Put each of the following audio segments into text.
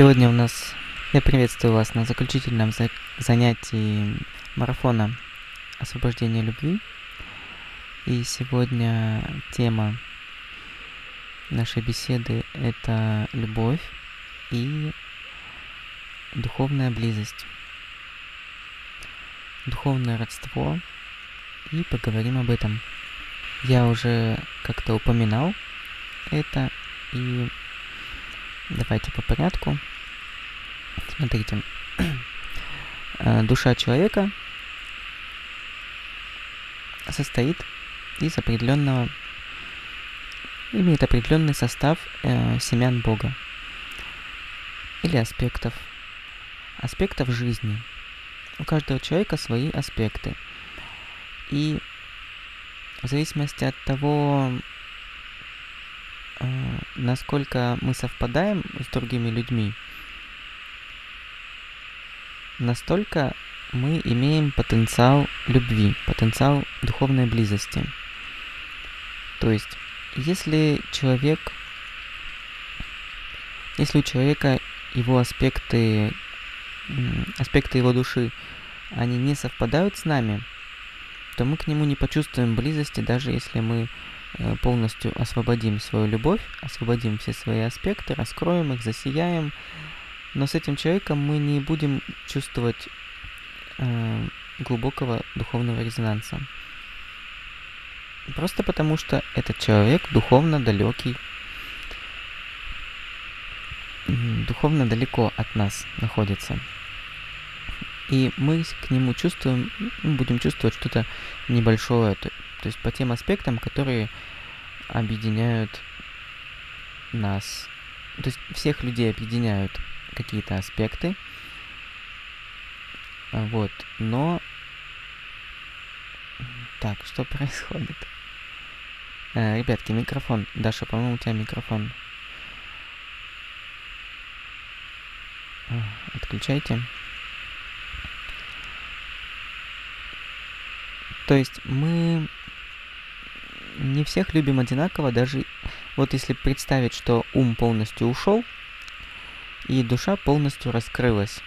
Сегодня у нас... Я приветствую вас на заключительном за... занятии марафона освобождения любви. И сегодня тема нашей беседы – это любовь и духовная близость, духовное родство, и поговорим об этом. Я уже как-то упоминал это, и давайте по порядку. Смотрите, э, душа человека состоит из определенного, имеет определенный состав э, семян Бога или аспектов, аспектов жизни. У каждого человека свои аспекты. И в зависимости от того, э, насколько мы совпадаем с другими людьми, настолько мы имеем потенциал любви, потенциал духовной близости. То есть, если человек, если у человека его аспекты, аспекты его души, они не совпадают с нами, то мы к нему не почувствуем близости, даже если мы э, полностью освободим свою любовь, освободим все свои аспекты, раскроем их, засияем, но с этим человеком мы не будем чувствовать э, глубокого духовного резонанса. Просто потому, что этот человек духовно далекий, духовно далеко от нас находится. И мы к нему чувствуем, будем чувствовать что-то небольшое, то, то есть по тем аспектам, которые объединяют нас. То есть всех людей объединяют какие-то аспекты. Вот, но... Так, что происходит? Э, ребятки, микрофон. Даша, по-моему, у тебя микрофон. Отключайте. То есть мы не всех любим одинаково, даже вот если представить, что ум полностью ушел, и душа полностью раскрылась.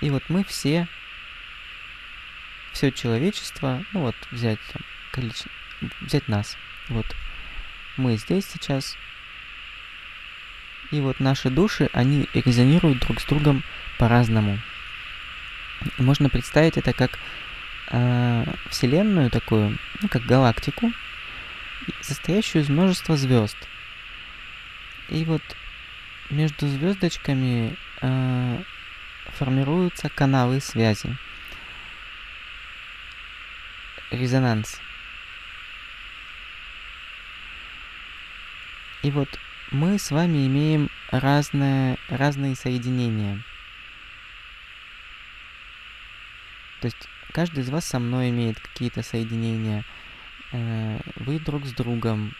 И вот мы все, все человечество, ну вот взять там, количество, взять нас, вот мы здесь сейчас, и вот наши души, они резонируют друг с другом по-разному. Можно представить это как э, Вселенную такую, ну как галактику, состоящую из множества звезд. И вот между звездочками э, формируются каналы связи. Резонанс. И вот мы с вами имеем разные, разные соединения. То есть каждый из вас со мной имеет какие-то соединения. Э, вы друг с другом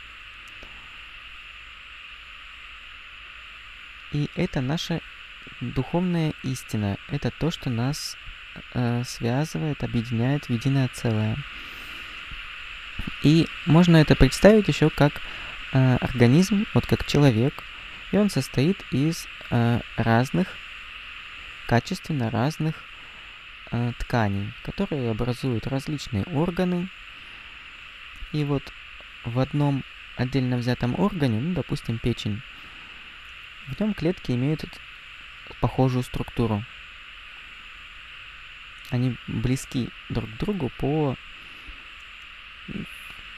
И это наша духовная истина. Это то, что нас э, связывает, объединяет в единое целое. И можно это представить еще как э, организм, вот как человек, и он состоит из э, разных, качественно разных э, тканей, которые образуют различные органы. И вот в одном отдельно взятом органе, ну, допустим, печень, в нем клетки имеют похожую структуру. Они близки друг к другу по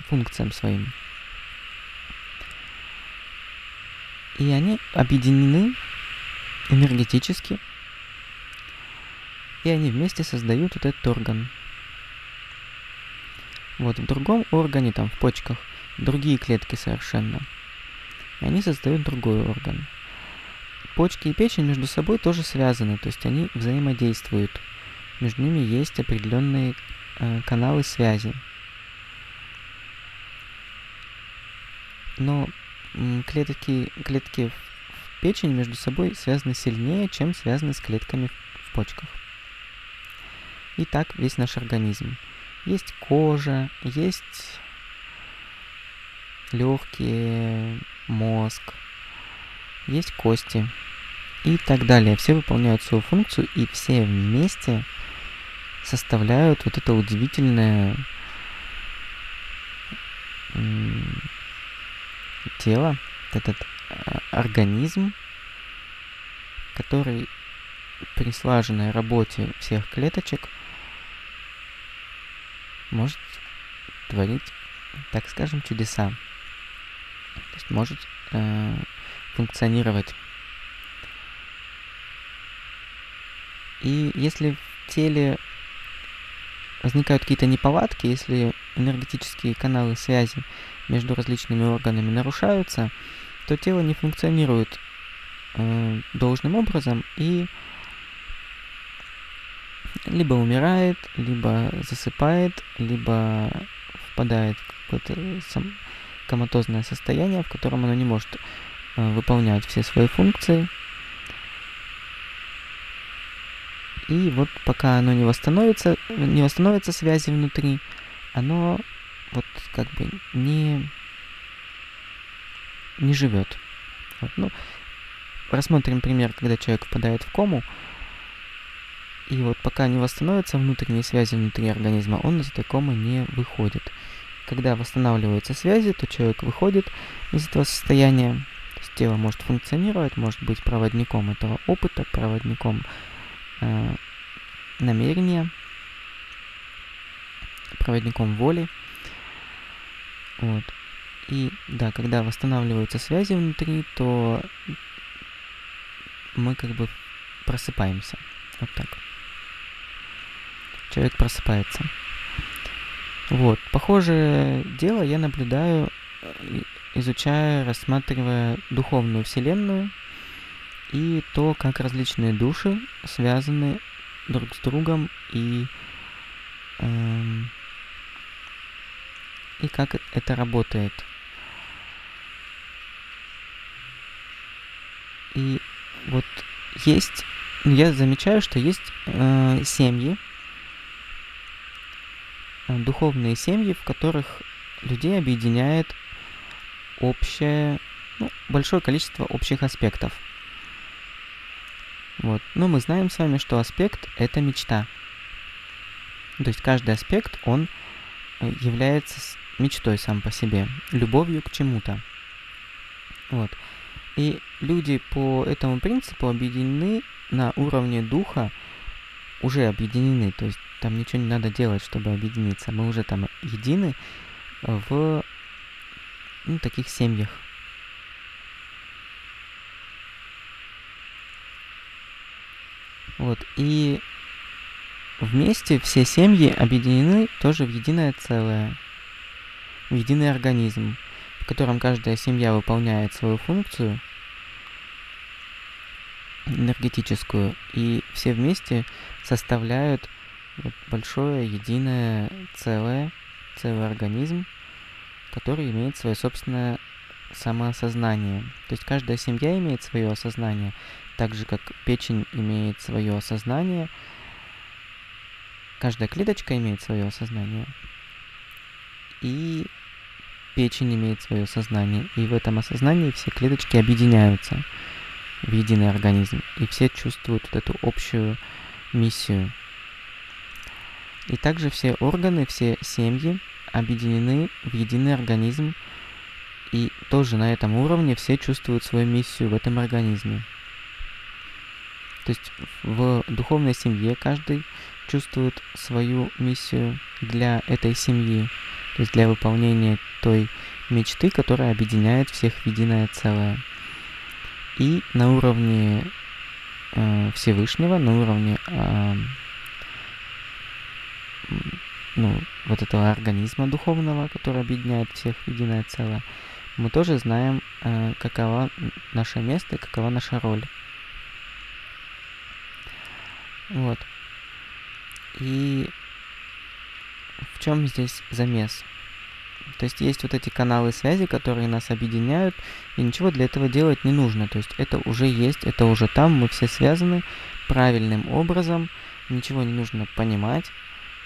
функциям своим. И они объединены энергетически, и они вместе создают вот этот орган. Вот в другом органе, там в почках, другие клетки совершенно. И они создают другой орган почки и печень между собой тоже связаны, то есть они взаимодействуют. Между ними есть определенные э, каналы связи. Но клетки, клетки в печени между собой связаны сильнее, чем связаны с клетками в почках. И так весь наш организм. Есть кожа, есть легкие, мозг, есть кости. И так далее. Все выполняют свою функцию, и все вместе составляют вот это удивительное тело, этот э, организм, который при слаженной работе всех клеточек может творить, так скажем, чудеса. То есть может э, функционировать. И если в теле возникают какие-то неполадки, если энергетические каналы связи между различными органами нарушаются, то тело не функционирует э, должным образом и либо умирает, либо засыпает, либо впадает в какое-то сам, коматозное состояние, в котором оно не может э, выполнять все свои функции. И вот пока оно не восстановится, не восстановится связи внутри, оно вот как бы не, не живет. Вот, ну, рассмотрим пример, когда человек впадает в кому, и вот пока не восстановятся внутренние связи внутри организма, он из этой комы не выходит. Когда восстанавливаются связи, то человек выходит из этого состояния, то есть тело может функционировать, может быть проводником этого опыта, проводником э, намерения, проводником воли. Вот. И да, когда восстанавливаются связи внутри, то мы как бы просыпаемся. Вот так. Человек просыпается. Вот. Похожее дело я наблюдаю, э, изучая, рассматривая духовную вселенную и то, как различные души связаны друг с другом и эм, и как это работает. И вот есть, я замечаю, что есть э, семьи, э, духовные семьи, в которых людей объединяет общее, ну, большое количество общих аспектов. Вот. Но мы знаем с вами, что аспект — это мечта. То есть каждый аспект, он э, является мечтой сам по себе, любовью к чему-то. Вот. И люди по этому принципу объединены на уровне духа, уже объединены, то есть там ничего не надо делать, чтобы объединиться. Мы уже там едины в ну, таких семьях. Вот, и вместе все семьи объединены тоже в единое целое в единый организм, в котором каждая семья выполняет свою функцию энергетическую, и все вместе составляют вот большое единое целое, целый организм, который имеет свое собственное самоосознание. То есть каждая семья имеет свое осознание, так же как печень имеет свое осознание, каждая клеточка имеет свое осознание. И печень имеет свое сознание, и в этом осознании все клеточки объединяются в единый организм, и все чувствуют вот эту общую миссию. И также все органы, все семьи объединены в единый организм, и тоже на этом уровне все чувствуют свою миссию в этом организме. То есть в духовной семье каждый чувствует свою миссию для этой семьи, то есть для выполнения той мечты, которая объединяет всех в единое целое. И на уровне э, Всевышнего, на уровне э, ну, вот этого организма духовного, который объединяет всех в единое целое, мы тоже знаем, э, какова наше место и какова наша роль. Вот. И в чем здесь замес? То есть есть вот эти каналы связи, которые нас объединяют, и ничего для этого делать не нужно. То есть это уже есть, это уже там, мы все связаны правильным образом, ничего не нужно понимать,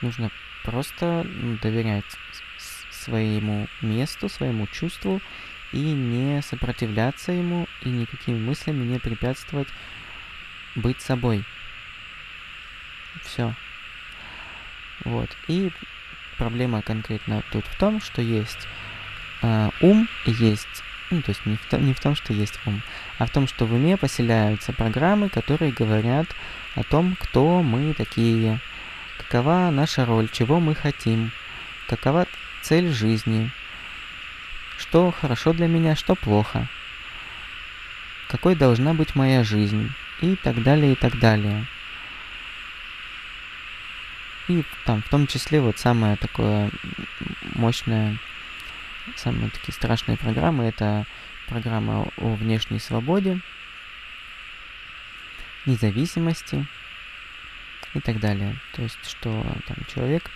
нужно просто ну, доверять своему месту, своему чувству и не сопротивляться ему, и никакими мыслями не препятствовать быть собой. Все. Вот. И проблема конкретно тут в том, что есть э, ум есть ну, то есть не в, не в том, что есть ум, а в том, что в уме поселяются программы, которые говорят о том, кто мы такие, какова наша роль, чего мы хотим, какова цель жизни, что хорошо для меня, что плохо, какой должна быть моя жизнь и так далее, и так далее. И там в том числе вот самое такое мощное самые такие страшные программы это программа о внешней свободе, независимости и так далее. То есть, что там человек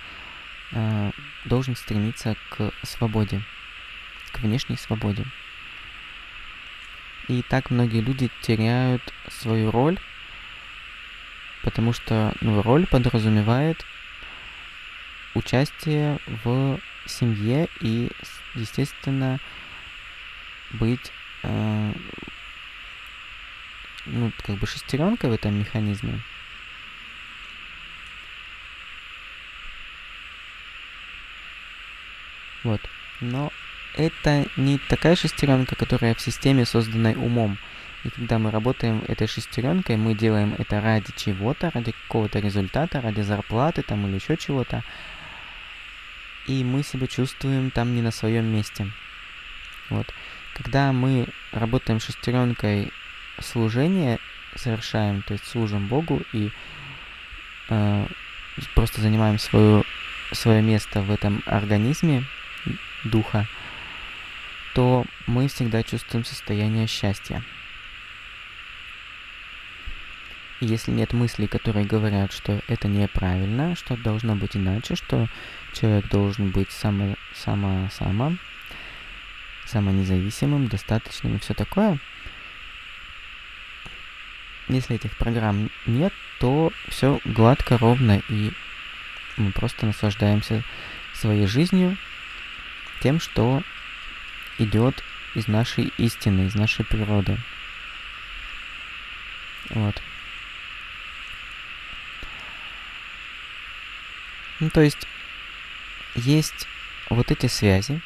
э, должен стремиться к свободе, к внешней свободе. И так многие люди теряют свою роль, потому что ну, роль подразумевает участие в семье и, естественно, быть э, ну, как бы шестеренкой в этом механизме. Вот. Но это не такая шестеренка, которая в системе, созданной умом. И когда мы работаем этой шестеренкой, мы делаем это ради чего-то, ради какого-то результата, ради зарплаты там или еще чего-то и мы себя чувствуем там не на своем месте. Вот. Когда мы работаем шестеренкой служения, совершаем, то есть служим Богу и э, просто занимаем свою, свое место в этом организме духа, то мы всегда чувствуем состояние счастья. И если нет мыслей, которые говорят, что это неправильно, что должно быть иначе, что человек должен быть само, само, само, самонезависимым, достаточным и все такое, если этих программ нет, то все гладко, ровно, и мы просто наслаждаемся своей жизнью тем, что идет из нашей истины, из нашей природы. Вот. Ну, то есть, есть вот эти связи,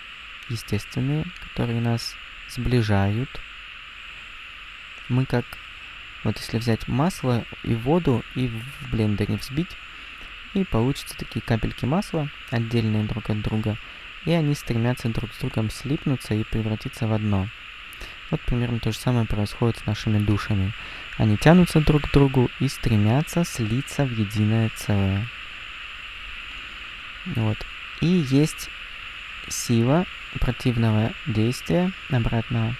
естественные, которые нас сближают. Мы как, вот если взять масло и воду и в блендере взбить, и получится такие капельки масла, отдельные друг от друга, и они стремятся друг с другом слипнуться и превратиться в одно. Вот примерно то же самое происходит с нашими душами. Они тянутся друг к другу и стремятся слиться в единое целое. Вот. И есть сила противного действия, обратного,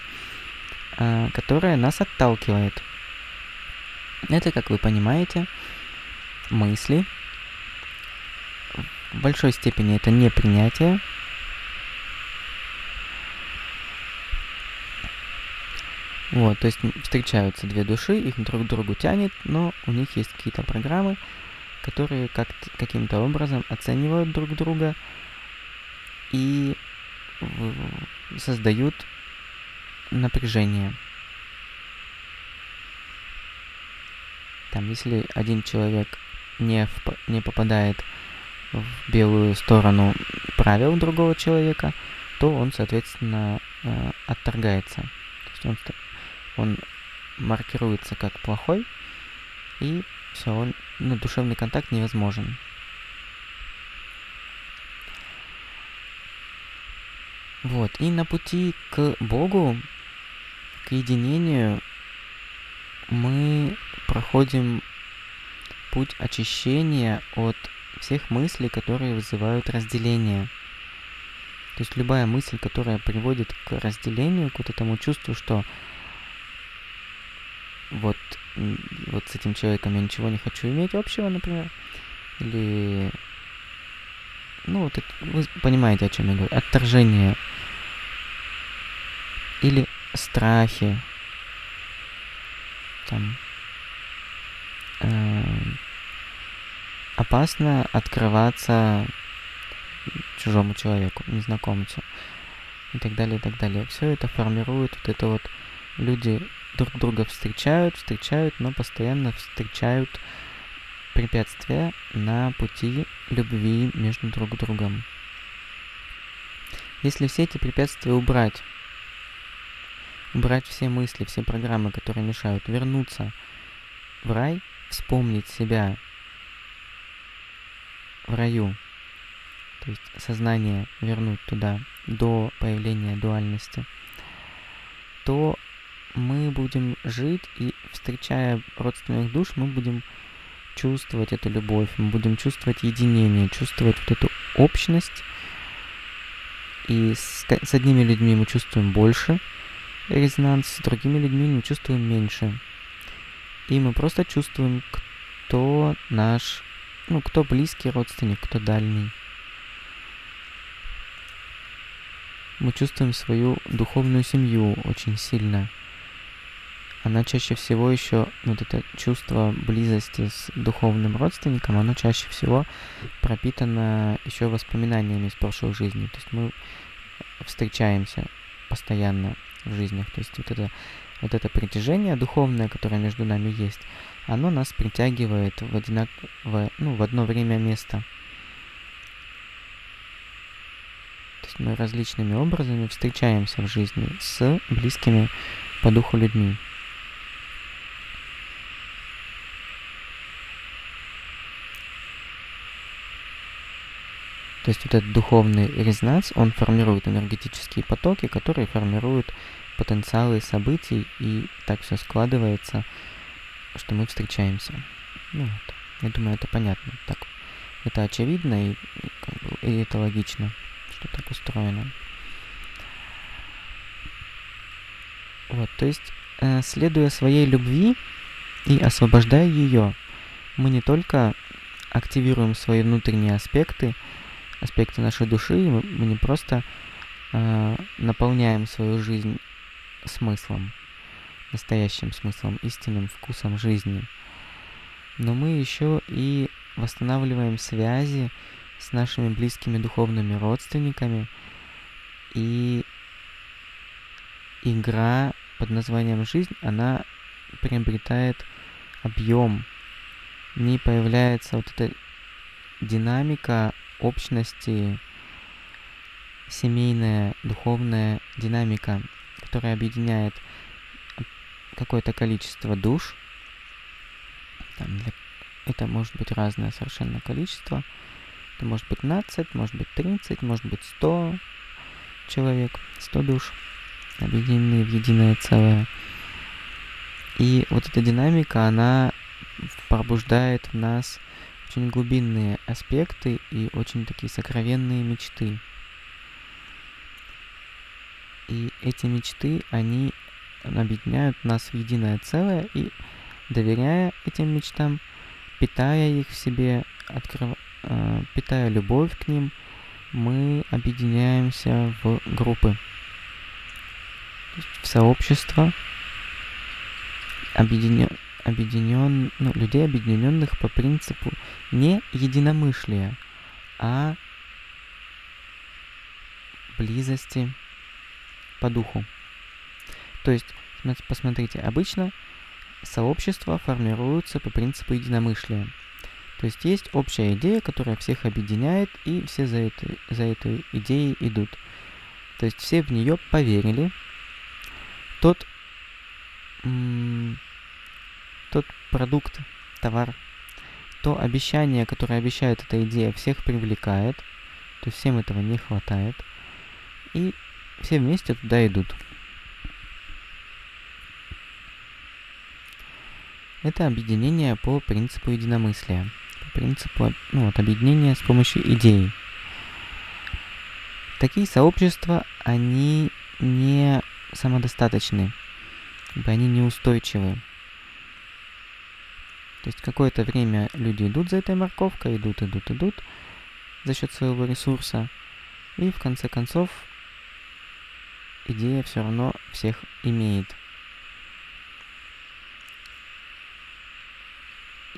э, которая нас отталкивает. Это, как вы понимаете, мысли. В большой степени это непринятие. Вот, то есть встречаются две души, их друг к другу тянет, но у них есть какие-то программы, которые как каким-то образом оценивают друг друга и создают напряжение. Там, если один человек не, в, не попадает в белую сторону правил другого человека, то он, соответственно, э, отторгается. То есть он, он маркируется как плохой, и все, он, ну, душевный контакт невозможен. Вот, и на пути к Богу, к единению, мы проходим путь очищения от всех мыслей, которые вызывают разделение. То есть любая мысль, которая приводит к разделению, к вот этому чувству, что вот вот с этим человеком я ничего не хочу иметь общего, например, или, ну, вот это, вы понимаете, о чем я говорю, отторжение, или страхи, там, э, опасно открываться чужому человеку, незнакомцу, и так далее, и так далее. Все это формирует вот это вот люди друг друга встречают, встречают, но постоянно встречают препятствия на пути любви между друг другом. Если все эти препятствия убрать, убрать все мысли, все программы, которые мешают, вернуться в рай, вспомнить себя в раю, то есть сознание вернуть туда до появления дуальности, то мы будем жить и, встречая родственных душ, мы будем чувствовать эту любовь, мы будем чувствовать единение, чувствовать вот эту общность. И с, с одними людьми мы чувствуем больше резонанс, с другими людьми мы чувствуем меньше. И мы просто чувствуем, кто наш, ну, кто близкий родственник, кто дальний. Мы чувствуем свою духовную семью очень сильно – она чаще всего еще, вот это чувство близости с духовным родственником, оно чаще всего пропитано еще воспоминаниями из прошлых жизней. То есть мы встречаемся постоянно в жизнях. То есть вот это, вот это притяжение духовное, которое между нами есть, оно нас притягивает в, одинаковое, ну, в одно время место. То есть мы различными образами встречаемся в жизни с близкими по духу людьми. То есть вот этот духовный резонанс, он формирует энергетические потоки, которые формируют потенциалы событий, и так все складывается, что мы встречаемся. Ну вот. Я думаю, это понятно. Так, это очевидно и, как бы, и это логично, что так устроено. Вот, то есть, э, следуя своей любви и освобождая ее, мы не только активируем свои внутренние аспекты, аспекты нашей души, мы, мы не просто э, наполняем свою жизнь смыслом, настоящим смыслом, истинным вкусом жизни, но мы еще и восстанавливаем связи с нашими близкими духовными родственниками, и игра под названием «Жизнь», она приобретает объем, в ней появляется вот эта динамика общности, семейная, духовная динамика, которая объединяет какое-то количество душ. Там для... Это может быть разное совершенно количество. Это может быть 15, может быть 30, может быть 100 человек, 100 душ, объединены в единое целое. И вот эта динамика, она пробуждает в нас очень глубинные аспекты и очень такие сокровенные мечты. И эти мечты, они объединяют нас в единое целое, и доверяя этим мечтам, питая их в себе, открыв... э, питая любовь к ним, мы объединяемся в группы, в сообщество, объединя объединен, ну, людей, объединенных по принципу не единомышлия, а близости по духу. То есть, посмотрите, обычно сообщества формируются по принципу единомышлия. То есть есть общая идея, которая всех объединяет, и все за, это, за этой идеей идут. То есть все в нее поверили. Тот тот продукт, товар, то обещание, которое обещает эта идея, всех привлекает, то всем этого не хватает, и все вместе туда идут. Это объединение по принципу единомыслия, по принципу ну, вот, объединения с помощью идей. Такие сообщества, они не самодостаточны, они неустойчивы. То есть какое-то время люди идут за этой морковкой, идут, идут, идут за счет своего ресурса. И в конце концов идея все равно всех имеет.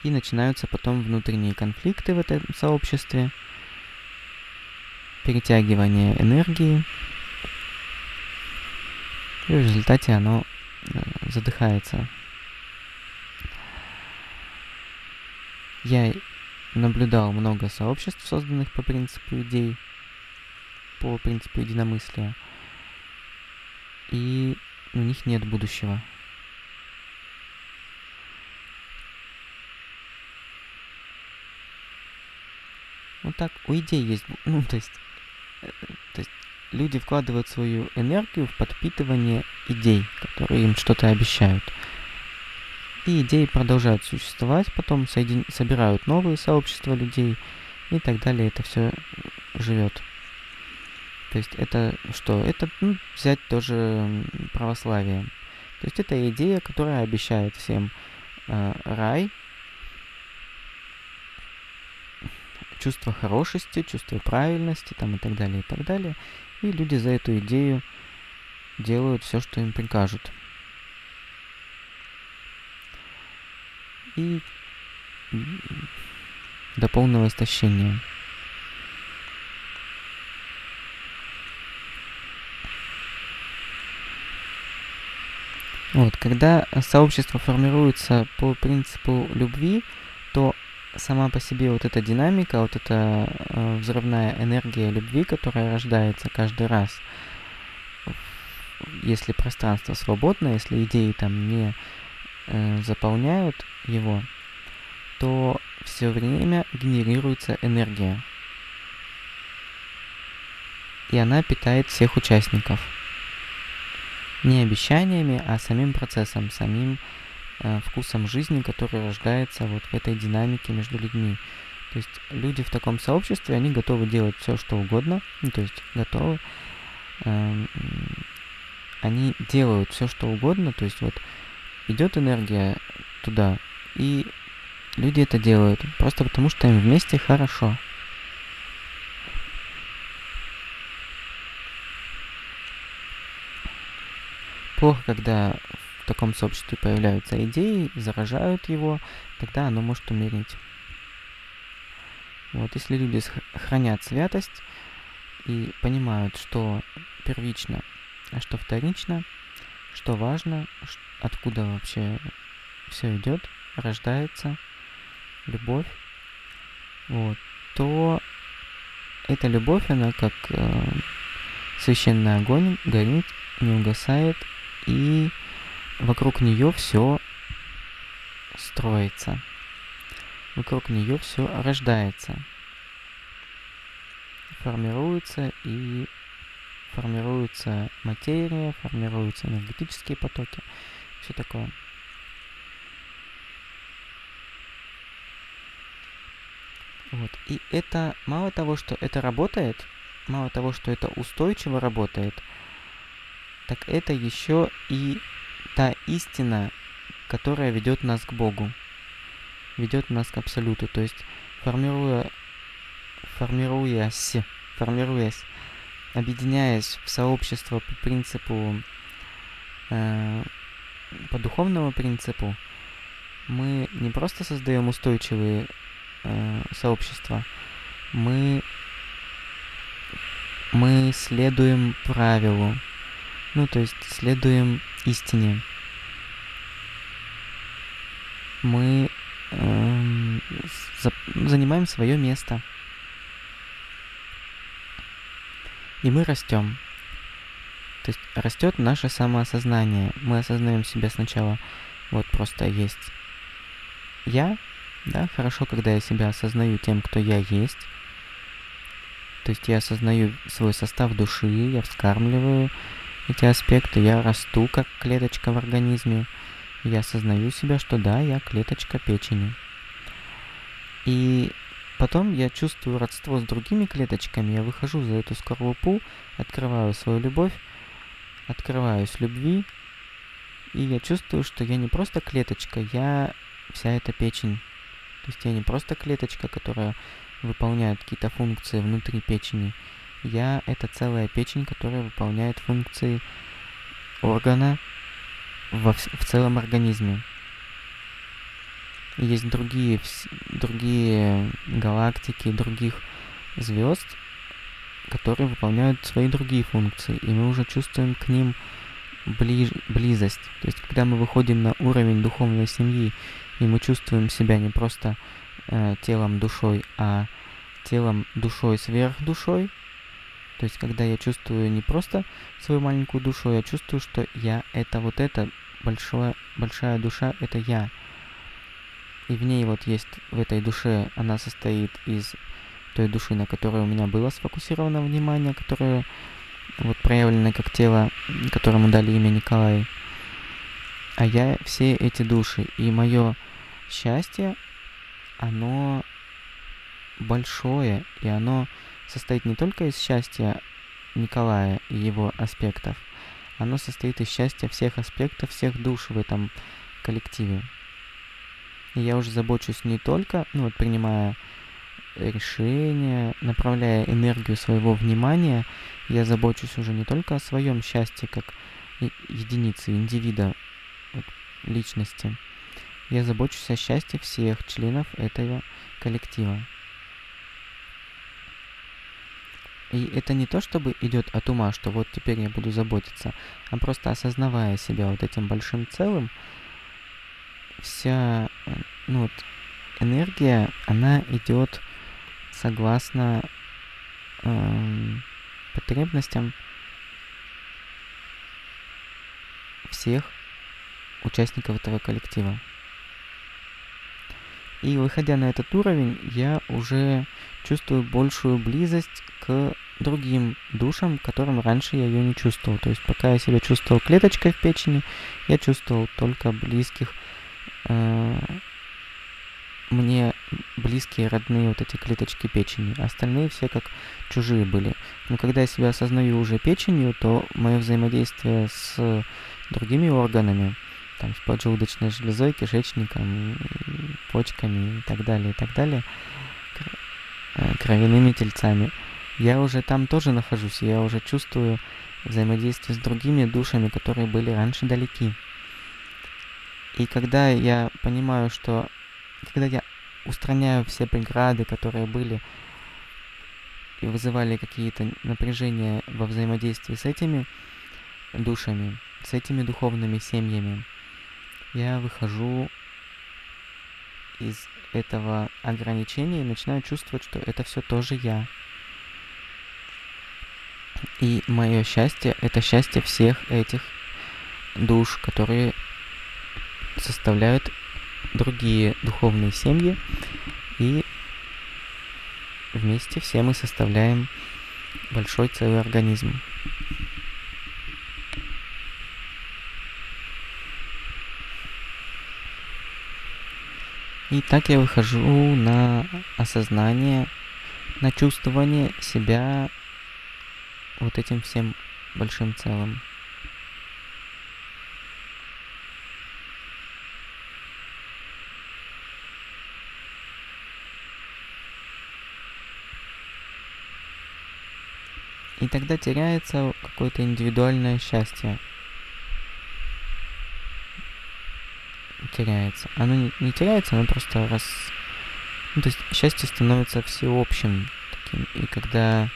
И начинаются потом внутренние конфликты в этом сообществе, перетягивание энергии. И в результате оно э, задыхается. Я наблюдал много сообществ, созданных по принципу идей, по принципу единомыслия, и у них нет будущего. Вот так, у идей есть, ну, то есть, э, то есть люди вкладывают свою энергию в подпитывание идей, которые им что-то обещают. И идеи продолжают существовать, потом соедин... собирают новые сообщества людей и так далее. Это все живет. То есть это что? Это ну, взять тоже православие. То есть это идея, которая обещает всем э, рай, чувство хорошести, чувство правильности там, и так далее, и так далее. И люди за эту идею делают все, что им прикажут. И до полного истощения. Вот, когда сообщество формируется по принципу любви, то сама по себе вот эта динамика, вот эта э, взрывная энергия любви, которая рождается каждый раз, если пространство свободно, если идеи там не э, заполняют его, то все время генерируется энергия. И она питает всех участников. Не обещаниями, а самим процессом, самим э, вкусом жизни, который рождается вот в этой динамике между людьми. То есть люди в таком сообществе, они готовы делать все, что угодно, ну, то есть готовы, э, они делают все, что угодно, то есть вот идет энергия туда, и люди это делают просто потому, что им вместе хорошо. Плохо, когда таком сообществе появляются идеи, заражают его, тогда оно может умереть. Вот, если люди хранят святость и понимают, что первично, а что вторично, что важно, откуда вообще все идет, рождается любовь, вот, то эта любовь, она как э, священный огонь горит, не угасает и вокруг нее все строится. Вокруг нее все рождается. Формируется и формируется материя, формируются энергетические потоки, все такое. Вот. И это мало того, что это работает, мало того, что это устойчиво работает, так это еще и та истина, которая ведет нас к Богу, ведет нас к Абсолюту. То есть, формируя, формируясь, формируясь, объединяясь в сообщество по принципу, э, по духовному принципу, мы не просто создаем устойчивые э, сообщества, мы, мы следуем правилу, ну, то есть следуем истине. Мы эм, за, занимаем свое место. И мы растем. То есть растет наше самоосознание. Мы осознаем себя сначала, вот просто есть я, да, хорошо, когда я себя осознаю тем, кто я есть. То есть я осознаю свой состав души, я вскармливаю эти аспекты, я расту как клеточка в организме, я осознаю себя, что да, я клеточка печени. И потом я чувствую родство с другими клеточками, я выхожу за эту скорлупу, открываю свою любовь, открываюсь любви, и я чувствую, что я не просто клеточка, я вся эта печень. То есть я не просто клеточка, которая выполняет какие-то функции внутри печени, я — это целая печень, которая выполняет функции органа во в, целом организме. Есть другие, другие галактики, других звезд, которые выполняют свои другие функции, и мы уже чувствуем к ним ближ, близость. То есть, когда мы выходим на уровень духовной семьи, и мы чувствуем себя не просто э, телом, душой, а телом, душой, сверхдушой, то есть, когда я чувствую не просто свою маленькую душу, я чувствую, что я это вот это, большое, большая душа, это я. И в ней вот есть, в этой душе, она состоит из той души, на которой у меня было сфокусировано внимание, которое вот проявлено как тело, которому дали имя Николай. А я все эти души. И мое счастье, оно большое, и оно состоит не только из счастья Николая и его аспектов, оно состоит из счастья всех аспектов, всех душ в этом коллективе. И я уже забочусь не только, ну вот принимая решения, направляя энергию своего внимания, я забочусь уже не только о своем счастье как единицы, индивида, вот, личности. Я забочусь о счастье всех членов этого коллектива. И это не то, чтобы идет от ума, что вот теперь я буду заботиться, а просто осознавая себя вот этим большим целым, вся э, ну, вот, энергия, она идет согласно эм, потребностям всех участников этого коллектива. И выходя на этот уровень, я уже чувствую большую близость к другим душам, которым раньше я ее не чувствовал. То есть пока я себя чувствовал клеточкой в печени, я чувствовал только близких э, мне близкие, родные вот эти клеточки печени. Остальные все как чужие были. Но когда я себя осознаю уже печенью, то мое взаимодействие с другими органами, там, с поджелудочной железой, кишечником, почками и так далее, и так далее, э, кровяными тельцами. Я уже там тоже нахожусь, я уже чувствую взаимодействие с другими душами, которые были раньше далеки. И когда я понимаю, что когда я устраняю все преграды, которые были и вызывали какие-то напряжения во взаимодействии с этими душами, с этими духовными семьями, я выхожу из этого ограничения и начинаю чувствовать, что это все тоже я. И мое счастье — это счастье всех этих душ, которые составляют другие духовные семьи, и вместе все мы составляем большой целый организм. И так я выхожу на осознание, на чувствование себя вот этим всем большим целым. И тогда теряется какое-то индивидуальное счастье. теряется. Оно не, не теряется, оно просто раз... Ну, то есть счастье становится всеобщим таким. И когда...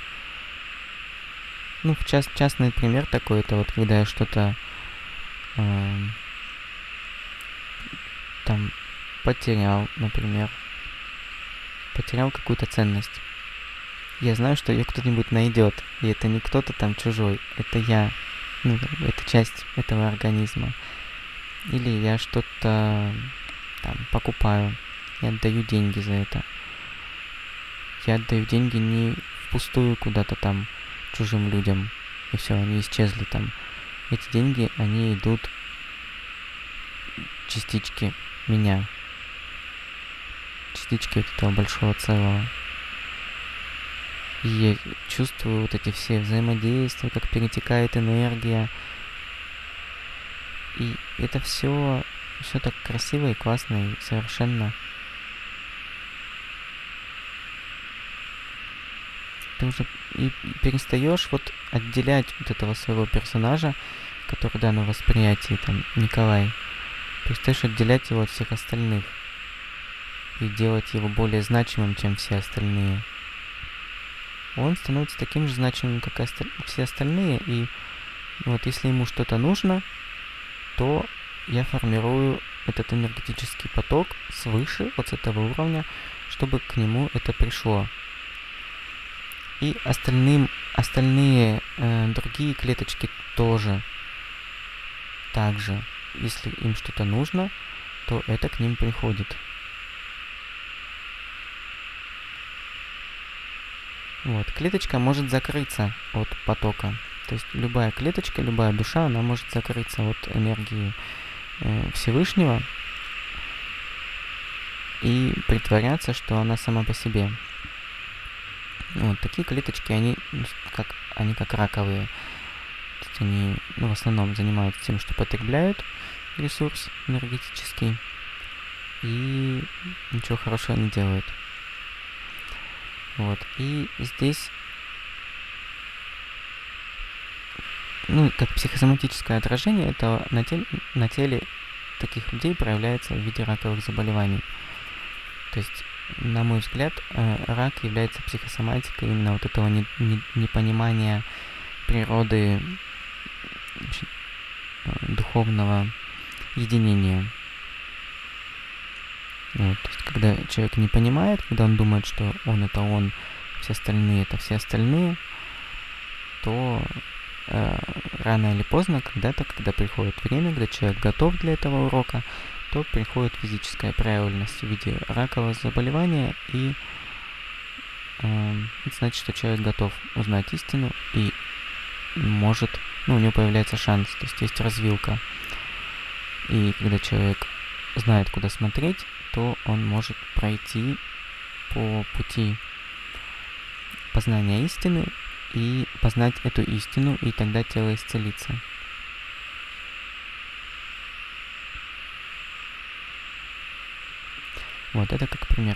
Ну, в част, частный пример такой, это вот когда я что-то э, там потерял, например, потерял какую-то ценность. Я знаю, что ее кто-нибудь найдет, и это не кто-то там чужой, это я, ну, это часть этого организма. Или я что-то там покупаю и отдаю деньги за это. Я отдаю деньги не впустую куда-то там чужим людям, и все, они исчезли там. Эти деньги, они идут частички меня, частички вот этого большого целого. И чувствую вот эти все взаимодействия, как перетекает энергия, и это все, все так красиво и классно и совершенно. Ты уже и перестаешь вот отделять вот этого своего персонажа, который да, на восприятии там Николай, перестаешь отделять его от всех остальных и делать его более значимым, чем все остальные. Он становится таким же значимым, как и все остальные, и Вот если ему что-то нужно, то я формирую этот энергетический поток свыше, вот с этого уровня, чтобы к нему это пришло. И остальным, остальные э, другие клеточки тоже. Также, если им что-то нужно, то это к ним приходит. Вот, клеточка может закрыться от потока. То есть любая клеточка, любая душа, она может закрыться от энергии э, Всевышнего и притворяться, что она сама по себе. Вот такие клеточки, они ну, как, они как раковые. То есть они ну, в основном занимаются тем, что потребляют ресурс энергетический и ничего хорошего не делают. Вот. И здесь, ну, как психосоматическое отражение, это на теле, на теле таких людей проявляется в виде раковых заболеваний. То есть, на мой взгляд, э, рак является психосоматикой именно вот этого не, не, непонимания природы э, духовного единения. Вот, то есть, когда человек не понимает, когда он думает, что он это он, все остальные это все остальные, то э, рано или поздно, когда-то, когда приходит время, когда человек готов для этого урока, то приходит физическая правильность в виде ракового заболевания, и э, это значит, что человек готов узнать истину и может, ну, у него появляется шанс, то есть есть развилка. И когда человек знает, куда смотреть, то он может пройти по пути познания истины и познать эту истину, и тогда тело исцелится. Вот это как пример.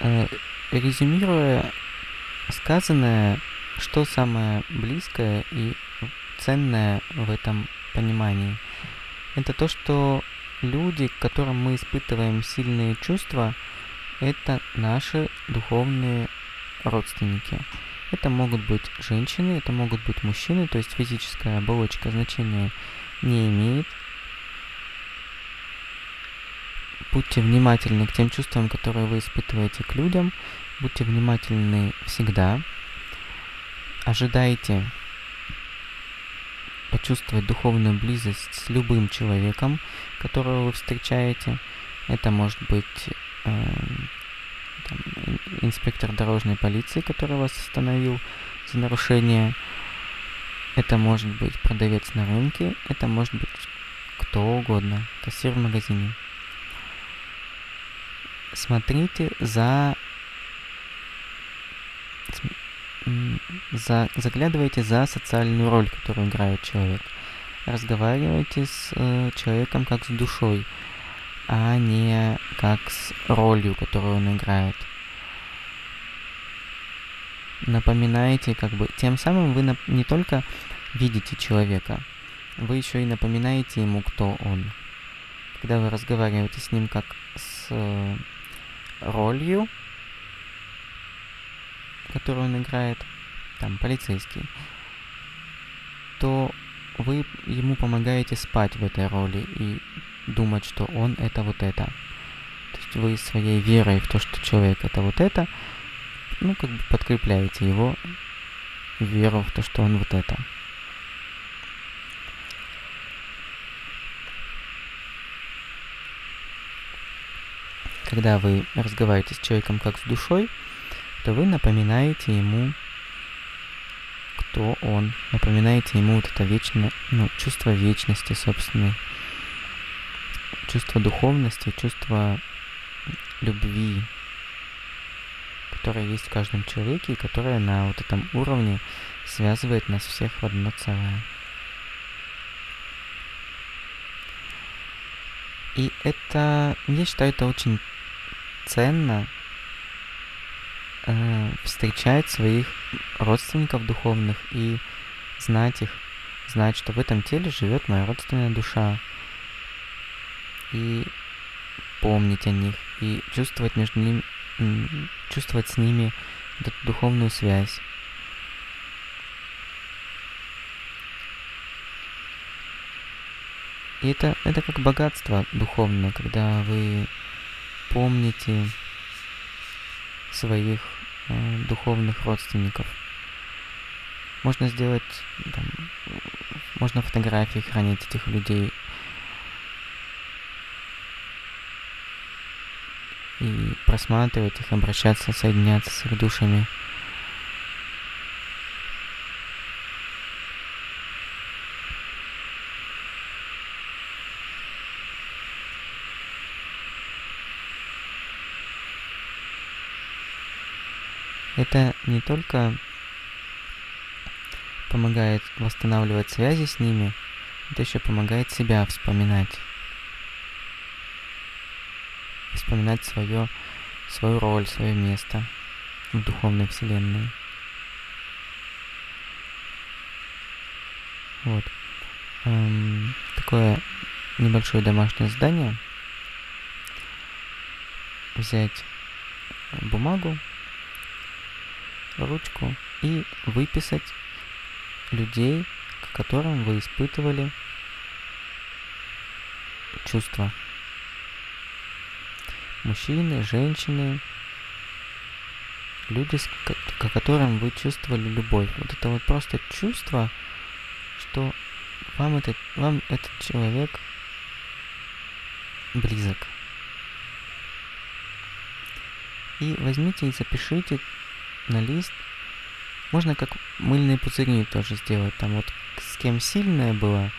Э, резюмируя сказанное, что самое близкое и ценное в этом понимании? Это то, что люди, к которым мы испытываем сильные чувства, это наши духовные родственники. Это могут быть женщины, это могут быть мужчины, то есть физическая оболочка значения не имеет. Будьте внимательны к тем чувствам, которые вы испытываете к людям, Будьте внимательны всегда. Ожидайте почувствовать духовную близость с любым человеком, которого вы встречаете. Это может быть э, там, инспектор дорожной полиции, который вас остановил за нарушение. Это может быть продавец на рынке, это может быть кто угодно, кассир в магазине. Смотрите за за, заглядывайте за социальную роль, которую играет человек. Разговаривайте с э, человеком как с душой, а не как с ролью, которую он играет. Напоминайте, как бы, тем самым вы нап- не только видите человека, вы еще и напоминаете ему, кто он. Когда вы разговариваете с ним как с э, ролью, которую он играет, там, полицейский, то вы ему помогаете спать в этой роли и думать, что он это вот это. То есть вы своей верой в то, что человек это вот это, ну, как бы подкрепляете его веру в то, что он вот это. Когда вы разговариваете с человеком как с душой, то вы напоминаете ему, кто он, напоминаете ему вот это вечное, ну, чувство вечности собственной, чувство духовности, чувство любви, которое есть в каждом человеке и которое на вот этом уровне связывает нас всех в одно целое. И это, я считаю, это очень ценно, э, встречать своих родственников духовных и знать их, знать, что в этом теле живет моя родственная душа. И помнить о них и чувствовать между ними, чувствовать с ними эту духовную связь. И это, это как богатство духовное, когда вы помните своих э, духовных родственников. Можно сделать, там, можно фотографии хранить этих людей. И просматривать их, обращаться, соединяться с их душами. Это не только помогает восстанавливать связи с ними, это еще помогает себя вспоминать. Вспоминать свое, свою роль, свое место в духовной вселенной. Вот. Эм, такое небольшое домашнее здание. Взять бумагу, ручку и выписать людей, к которым вы испытывали чувства. Мужчины, женщины, люди, к которым вы чувствовали любовь. Вот это вот просто чувство, что вам этот, вам этот человек близок. И возьмите и запишите на лист. Можно как мыльные пузыри тоже сделать. Там вот с кем сильная была,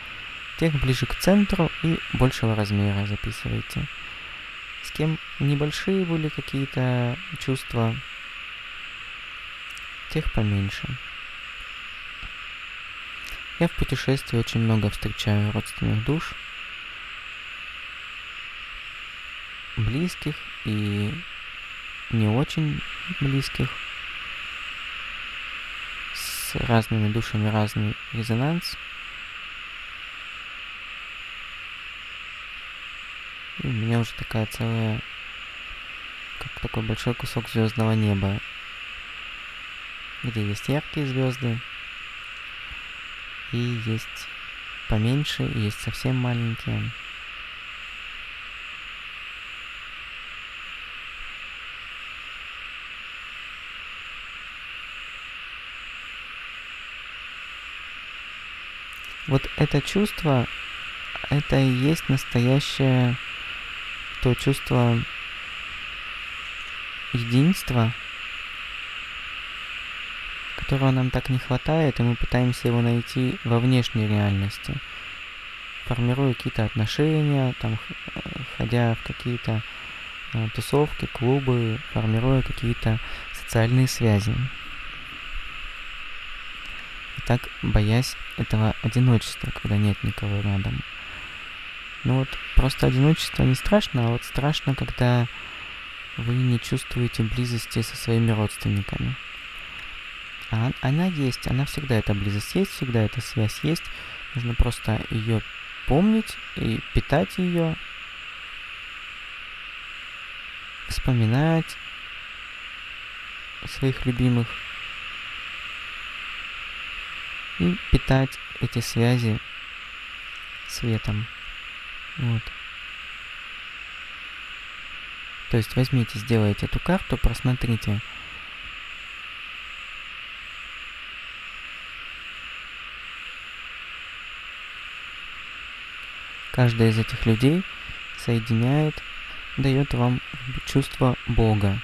тех ближе к центру и большего размера записывайте. С кем небольшие были какие-то чувства, тех поменьше. Я в путешествии очень много встречаю родственных душ, близких и не очень близких – разными душами разный резонанс. И у меня уже такая целая, как такой большой кусок звездного неба, где есть яркие звезды, и есть поменьше, и есть совсем маленькие. Вот это чувство, это и есть настоящее то чувство единства, которого нам так не хватает, и мы пытаемся его найти во внешней реальности, формируя какие-то отношения, там, ходя в какие-то э, тусовки, клубы, формируя какие-то социальные связи так боясь этого одиночества, когда нет никого рядом. Ну вот просто одиночество не страшно, а вот страшно, когда вы не чувствуете близости со своими родственниками. А она есть, она всегда эта близость есть, всегда эта связь есть. Нужно просто ее помнить и питать ее, вспоминать своих любимых и питать эти связи светом. Вот. То есть возьмите, сделайте эту карту, просмотрите. Каждый из этих людей соединяет, дает вам чувство Бога.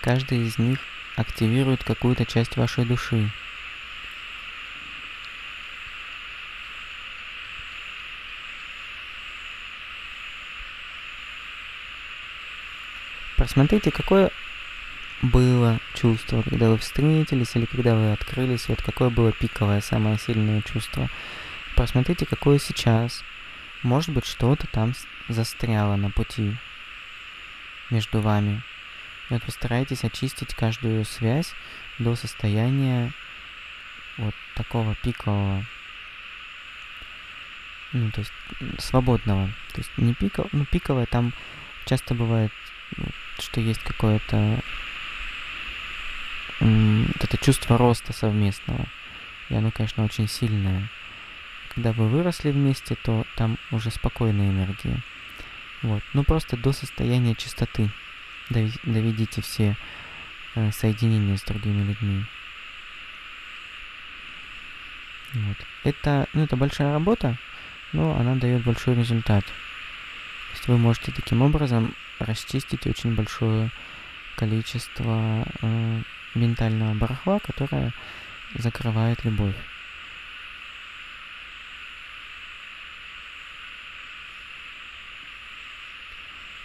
Каждый из них активирует какую-то часть вашей души. Просмотрите, какое было чувство, когда вы встретились или когда вы открылись, вот какое было пиковое, самое сильное чувство. Посмотрите, какое сейчас. Может быть, что-то там застряло на пути между вами. И вот постарайтесь очистить каждую связь до состояния вот такого пикового. ну, то есть свободного. То есть не пиков, ну, пиковое там часто бывает, ну, что есть какое-то вот это чувство роста совместного. И оно, конечно, очень сильное. Когда вы выросли вместе, то там уже спокойная энергия. Вот. Ну просто до состояния чистоты доведите все э, соединения с другими людьми. Вот. Это, ну, это большая работа, но она дает большой результат. То есть вы можете таким образом расчистить очень большое количество э, ментального барахла, которое закрывает любовь.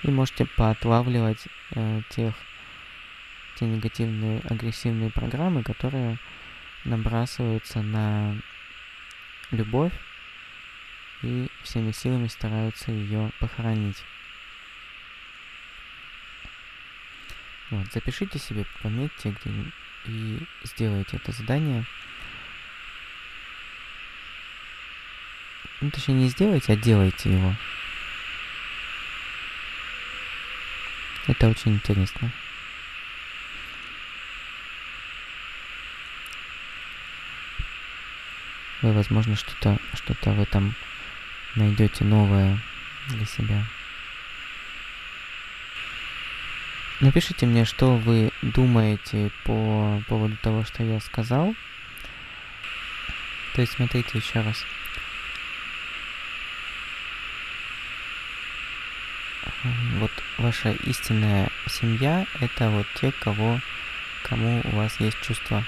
И можете поотлавливать э, тех, те негативные, агрессивные программы, которые набрасываются на любовь и всеми силами стараются ее похоронить. Вот, запишите себе, пометьте где и сделайте это задание. Ну, точнее, не сделайте, а делайте его. Это очень интересно. Вы, возможно, что-то что-то в этом найдете новое для себя. Напишите мне, что вы думаете по поводу того, что я сказал. То есть смотрите еще раз. Вот ваша истинная семья — это вот те, кого, кому у вас есть чувства.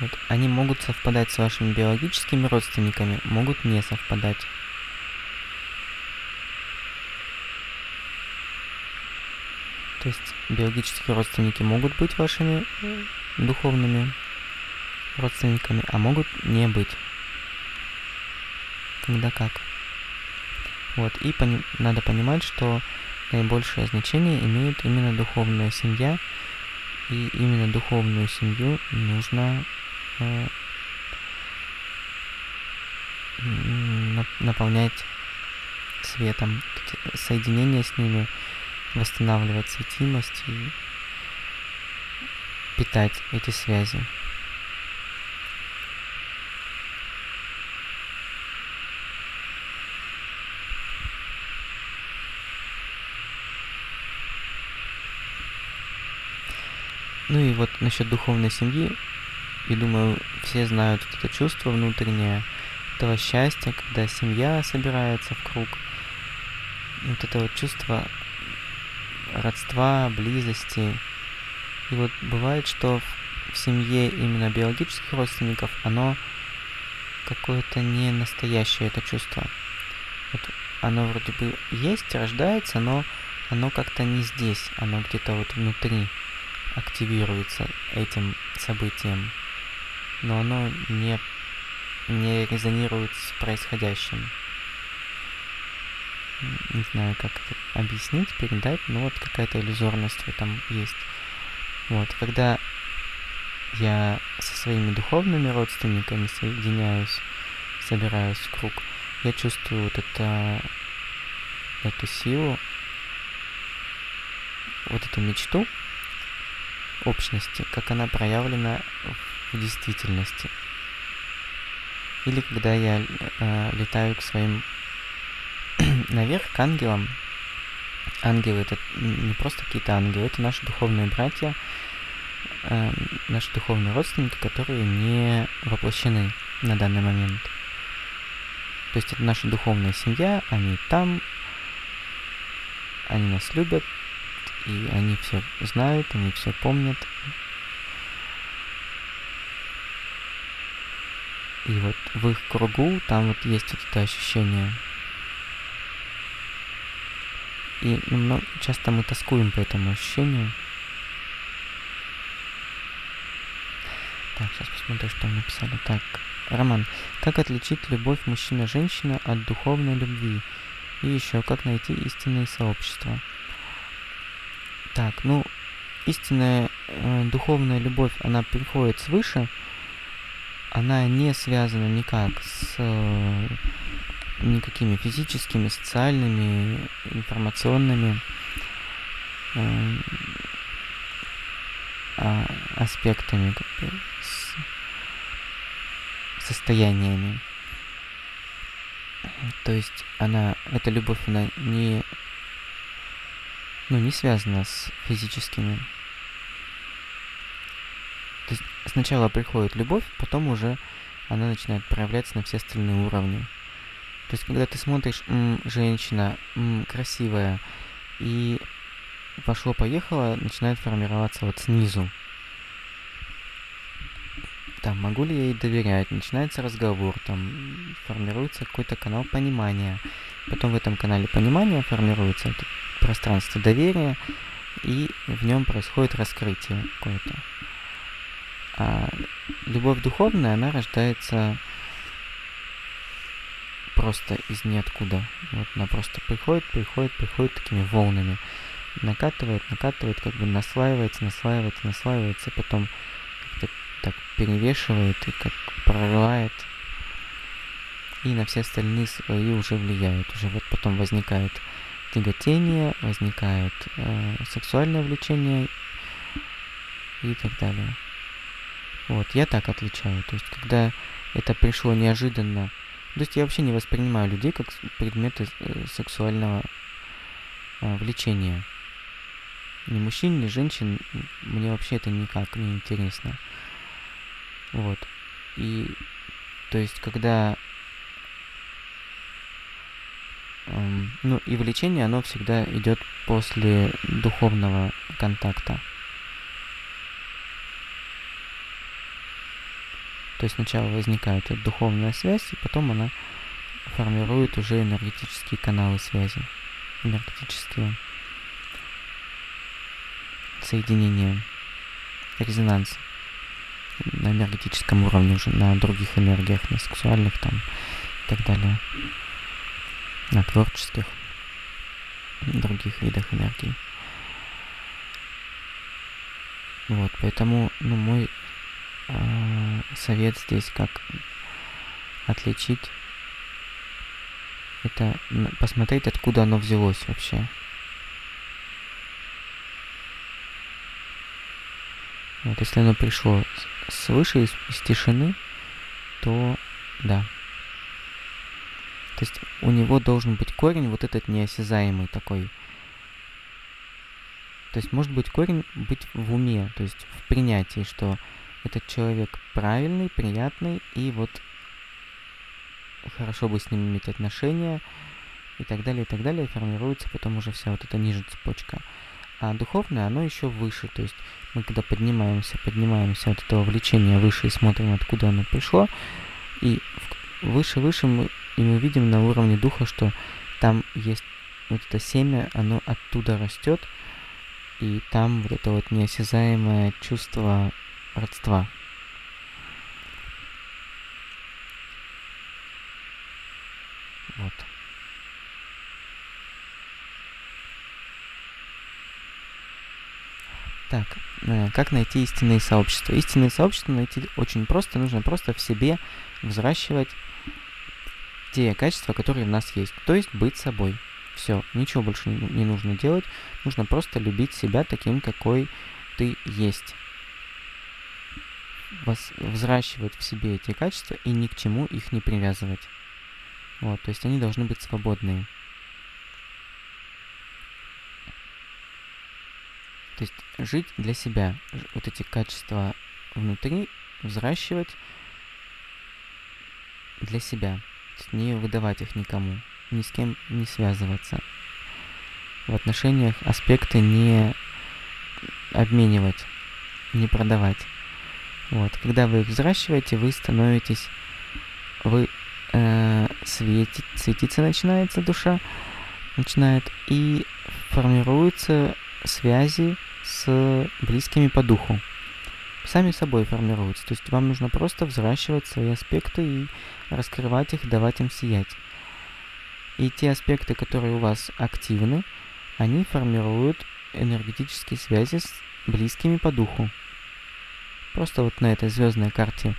Вот. Они могут совпадать с вашими биологическими родственниками, могут не совпадать. То есть биологические родственники могут быть вашими духовными родственниками, а могут не быть. Когда как. Вот, и пони- надо понимать, что наибольшее значение имеет именно духовная семья, и именно духовную семью нужно э, наполнять светом, соединение с ними восстанавливать светимость и питать эти связи. Ну и вот насчет духовной семьи, и думаю, все знают вот это чувство внутреннее, этого счастья, когда семья собирается в круг. Вот это вот чувство родства, близости. И вот бывает, что в семье именно биологических родственников оно какое-то не настоящее это чувство. Вот оно вроде бы есть, рождается, но оно как-то не здесь, оно где-то вот внутри активируется этим событием, но оно не, не резонирует с происходящим не знаю, как это объяснить, передать, но вот какая-то иллюзорность в этом есть. Вот, когда я со своими духовными родственниками соединяюсь, собираюсь в круг, я чувствую вот это, эту силу, вот эту мечту общности, как она проявлена в действительности. Или когда я э, летаю к своим наверх к ангелам. Ангелы это не просто какие-то ангелы, это наши духовные братья, э, наши духовные родственники, которые не воплощены на данный момент. То есть это наша духовная семья, они там, они нас любят, и они все знают, они все помнят. И вот в их кругу там вот есть вот это ощущение и ну, часто мы тоскуем по этому ощущению. Так, сейчас посмотрю, что написали. Так, Роман, как отличить любовь мужчина-женщина от духовной любви? И еще, как найти истинные сообщества? Так, ну, истинная э, духовная любовь, она приходит свыше, она не связана никак с э, никакими физическими, социальными, информационными э, а, аспектами, как бы, с состояниями. То есть она, эта любовь, она не, ну, не связана с физическими. То есть сначала приходит любовь, потом уже она начинает проявляться на все остальные уровни. То есть когда ты смотришь, м, женщина м, красивая, и пошло-поехало, начинает формироваться вот снизу там, могу ли я ей доверять, начинается разговор, там, формируется какой-то канал понимания. Потом в этом канале понимания формируется это пространство доверия, и в нем происходит раскрытие какое-то. А любовь духовная, она рождается просто из ниоткуда. Вот она просто приходит, приходит, приходит такими волнами. Накатывает, накатывает, как бы наслаивается, наслаивается, наслаивается, и потом так перевешивает и как прорывает. И на все остальные свои уже влияет. Уже вот потом возникает тяготение, возникает э, сексуальное влечение и так далее. Вот, я так отвечаю. То есть, когда это пришло неожиданно, то есть я вообще не воспринимаю людей как предметы э, сексуального э, влечения. Ни мужчин, ни женщин, мне вообще это никак не интересно. Вот. И, то есть, когда... Эм, ну, и влечение, оно всегда идет после духовного контакта. То есть сначала возникает эта духовная связь, и потом она формирует уже энергетические каналы связи, энергетические соединения, резонанс на энергетическом уровне уже, на других энергиях, на сексуальных там и так далее, на творческих, других видах энергии. Вот, поэтому, ну, мой э, совет здесь, как отличить, это посмотреть, откуда оно взялось вообще. Вот, если оно пришло свыше, из, из тишины, то да. То есть у него должен быть корень вот этот неосязаемый такой. То есть может быть корень быть в уме, то есть в принятии, что этот человек правильный, приятный, и вот хорошо бы с ним иметь отношения, и так далее, и так далее, формируется потом уже вся вот эта ниже цепочка. А духовное, оно еще выше, то есть мы когда поднимаемся, поднимаемся от этого влечения выше и смотрим, откуда оно пришло, и выше-выше мы, и мы видим на уровне духа, что там есть вот это семя, оно оттуда растет, и там вот это вот неосязаемое чувство родства. Вот. Так, э, как найти истинные сообщества? Истинные сообщества найти очень просто. Нужно просто в себе взращивать те качества, которые в нас есть. То есть быть собой. Все, ничего больше не нужно делать. Нужно просто любить себя таким, какой ты есть. Вас, взращивать в себе эти качества и ни к чему их не привязывать. Вот, то есть они должны быть свободные. То есть жить для себя, вот эти качества внутри взращивать для себя. Не выдавать их никому, ни с кем не связываться. В отношениях аспекты не обменивать, не продавать. Вот. Когда вы их взращиваете, вы становитесь, вы э, светить, светиться начинается душа, начинает и формируются связи с близкими по духу. Сами собой формируются. То есть вам нужно просто взращивать свои аспекты и раскрывать их, давать им сиять. И те аспекты, которые у вас активны, они формируют энергетические связи с близкими по духу. Просто вот на этой звездной карте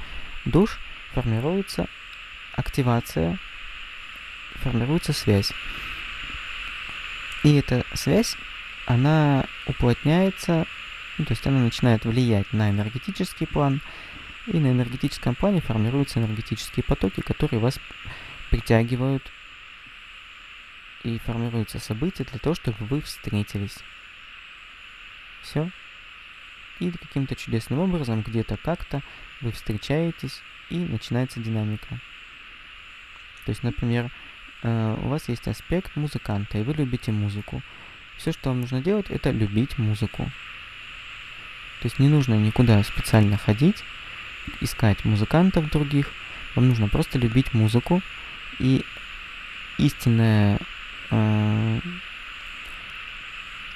душ – формируется активация, формируется связь. И эта связь, она уплотняется, ну, то есть она начинает влиять на энергетический план, и на энергетическом плане формируются энергетические потоки, которые вас притягивают и формируются события для того, чтобы вы встретились. Все. И каким-то чудесным образом, где-то как-то вы встречаетесь, и начинается динамика. То есть, например, э, у вас есть аспект музыканта, и вы любите музыку. Все, что вам нужно делать, это любить музыку. То есть не нужно никуда специально ходить, искать музыкантов других. Вам нужно просто любить музыку. И истинная э,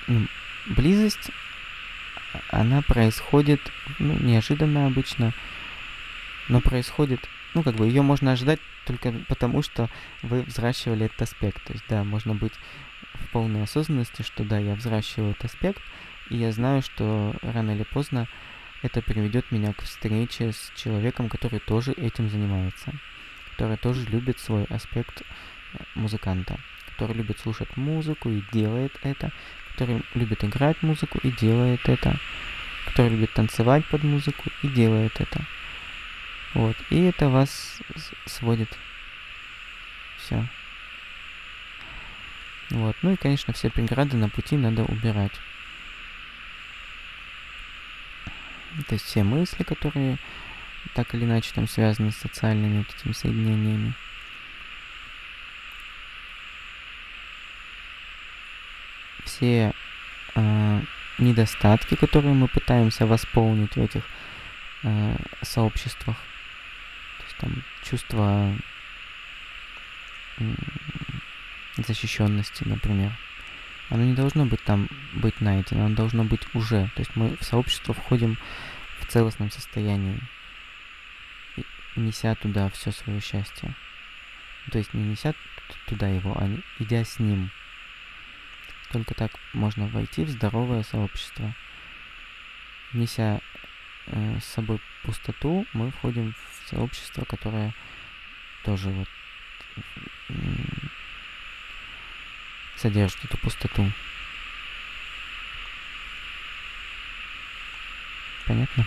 ну, близость, она происходит ну, неожиданно обычно, но происходит, ну, как бы ее можно ожидать только потому, что вы взращивали этот аспект. То есть, да, можно быть в полной осознанности, что да, я взращиваю этот аспект, и я знаю, что рано или поздно это приведет меня к встрече с человеком, который тоже этим занимается, который тоже любит свой аспект э, музыканта, который любит слушать музыку и делает это, который любит играть музыку и делает это, который любит танцевать под музыку и делает это. Вот. И это вас сводит. Все. Вот. Ну и, конечно, все преграды на пути надо убирать. То есть все мысли, которые так или иначе там связаны с социальными вот этими соединениями. Все э, недостатки, которые мы пытаемся восполнить в этих э, сообществах там чувство защищенности, например. Оно не должно быть там быть найдено, оно должно быть уже. То есть мы в сообщество входим в целостном состоянии, неся туда все свое счастье. То есть не неся туда его, а идя с ним. Только так можно войти в здоровое сообщество. Неся э, с собой пустоту, мы входим в сообщество, которое тоже вот содержит эту пустоту. Понятно?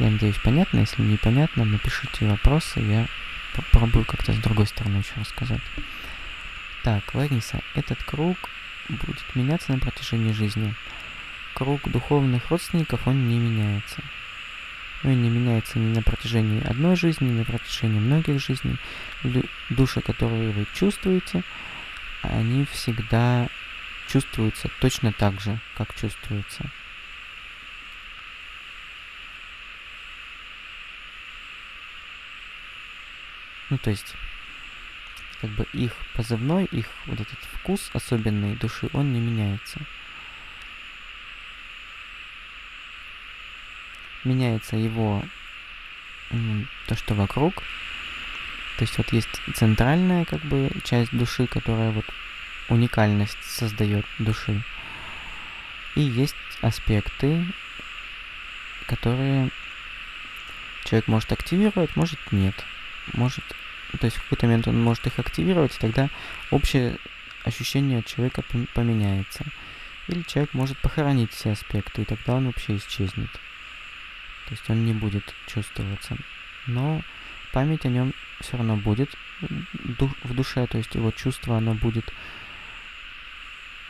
Я надеюсь, понятно. Если непонятно, напишите вопросы, я попробую как-то с другой стороны еще рассказать. Так, Лариса, этот круг будет меняться на протяжении жизни круг духовных родственников, он не меняется. Ну и не меняется ни на протяжении одной жизни, ни на протяжении многих жизней. Души, которые вы чувствуете, они всегда чувствуются точно так же, как чувствуются. Ну, то есть, как бы их позывной, их вот этот вкус особенной души, он не меняется. меняется его то, что вокруг. То есть вот есть центральная как бы часть души, которая вот уникальность создает души. И есть аспекты, которые человек может активировать, может нет. Может, то есть в какой-то момент он может их активировать, и тогда общее ощущение человека поменяется. Или человек может похоронить все аспекты, и тогда он вообще исчезнет. То есть он не будет чувствоваться. Но память о нем все равно будет в душе, то есть его чувство, оно будет,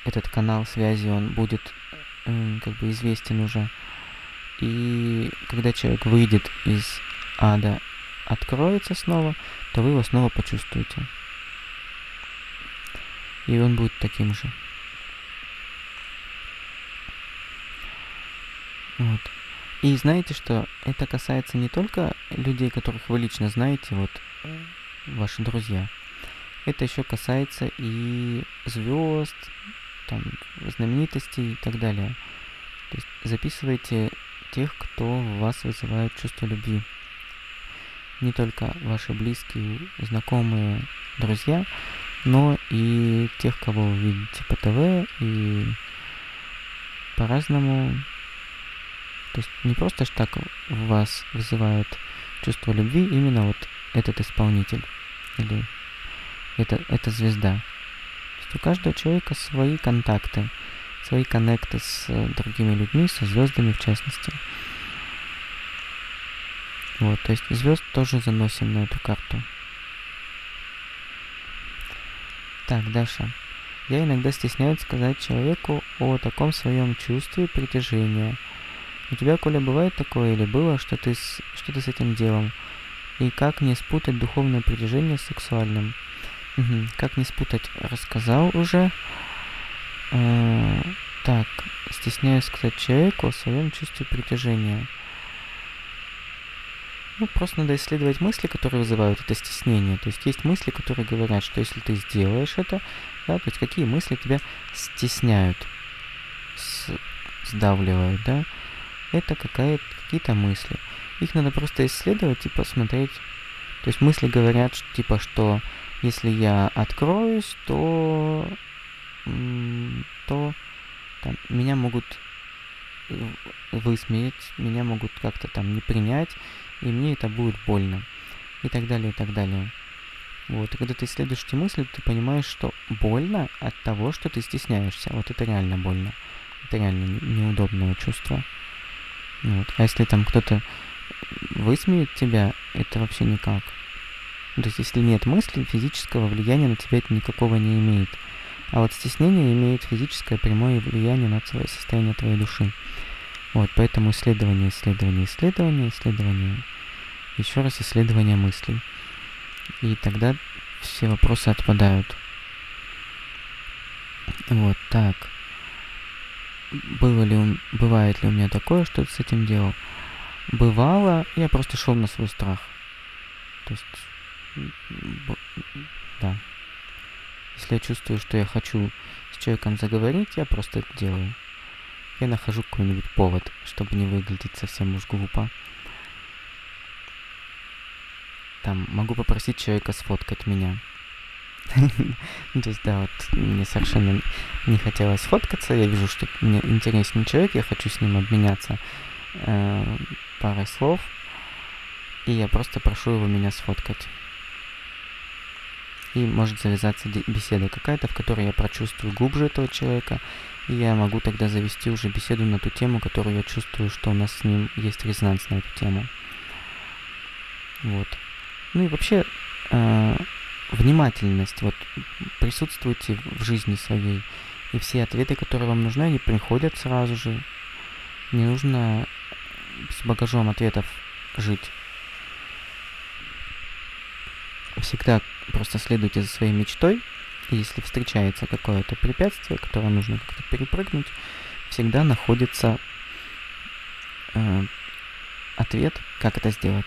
этот канал связи, он будет э, как бы известен уже. И когда человек выйдет из ада, откроется снова, то вы его снова почувствуете. И он будет таким же. Вот. И знаете, что это касается не только людей, которых вы лично знаете, вот ваши друзья. Это еще касается и звезд, там, знаменитостей и так далее. То есть записывайте тех, кто в вас вызывает чувство любви. Не только ваши близкие, знакомые, друзья, но и тех, кого вы видите по ТВ и по-разному То есть не просто ж так в вас вызывает чувство любви именно вот этот исполнитель или это, эта звезда. Есть у каждого человека свои контакты, свои коннекты с другими людьми, со звездами в частности. Вот, то есть звезд тоже заносим на эту карту. Так, Даша. Я иногда стесняюсь сказать человеку о таком своем чувстве притяжения. У тебя, Коля, бывает такое или было, что ты с, что ты с этим делом? И как не спутать духовное притяжение с сексуальным? Угу. Как не спутать? Рассказал уже. А, так, стесняюсь сказать человеку о своем чувстве притяжения. Ну, просто надо исследовать мысли, которые вызывают это стеснение. То есть есть мысли, которые говорят, что если ты сделаешь это, да, то есть какие мысли тебя стесняют, с, сдавливают, да, это какие-то мысли. Их надо просто исследовать и посмотреть. То есть мысли говорят, что, типа, что если я откроюсь, то, то там, меня могут высмеять, меня могут как-то там не принять, и мне это будет больно. И так далее, и так далее. Вот, и когда ты исследуешь эти мысли, ты понимаешь, что больно от того, что ты стесняешься. Вот это реально больно. Это реально неудобное чувство. Вот. А если там кто-то высмеет тебя, это вообще никак. То есть, если нет мысли, физического влияния на тебя это никакого не имеет. А вот стеснение имеет физическое прямое влияние на целое состояние твоей души. Вот, поэтому исследование, исследование, исследование, исследование, еще раз исследование мыслей. И тогда все вопросы отпадают. Вот так. Было ли, бывает ли у меня такое, что с этим делал? Бывало, я просто шел на свой страх. То есть, да. Если я чувствую, что я хочу с человеком заговорить, я просто это делаю я нахожу какой-нибудь повод, чтобы не выглядеть совсем уж глупо. Там, могу попросить человека сфоткать меня. То есть, да, вот мне совершенно не хотелось фоткаться. Я вижу, что мне интересный человек, я хочу с ним обменяться э, парой слов. И я просто прошу его меня сфоткать. И может завязаться беседа какая-то, в которой я прочувствую глубже этого человека, и я могу тогда завести уже беседу на ту тему, которую я чувствую, что у нас с ним есть резонанс на эту тему. Вот. Ну и вообще, э, внимательность. Вот присутствуйте в жизни своей. И все ответы, которые вам нужны, они приходят сразу же. Не нужно с багажом ответов жить. Всегда просто следуйте за своей мечтой, если встречается какое-то препятствие, которое нужно как-то перепрыгнуть, всегда находится э, ответ, как это сделать.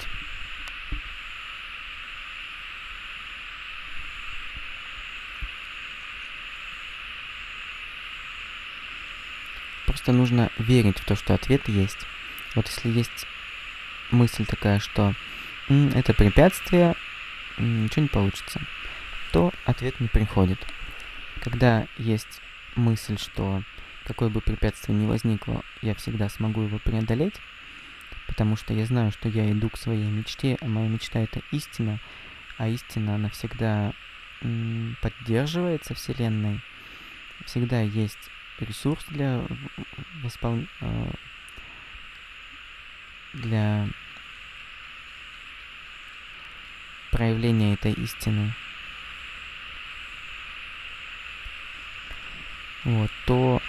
Просто нужно верить в то, что ответ есть. Вот если есть мысль такая, что это препятствие, ничего не получится то ответ не приходит. Когда есть мысль, что какое бы препятствие ни возникло, я всегда смогу его преодолеть, потому что я знаю, что я иду к своей мечте, а моя мечта это истина, а истина, она всегда м, поддерживается Вселенной, всегда есть ресурс для воспол... Э, для проявления этой истины. вот, то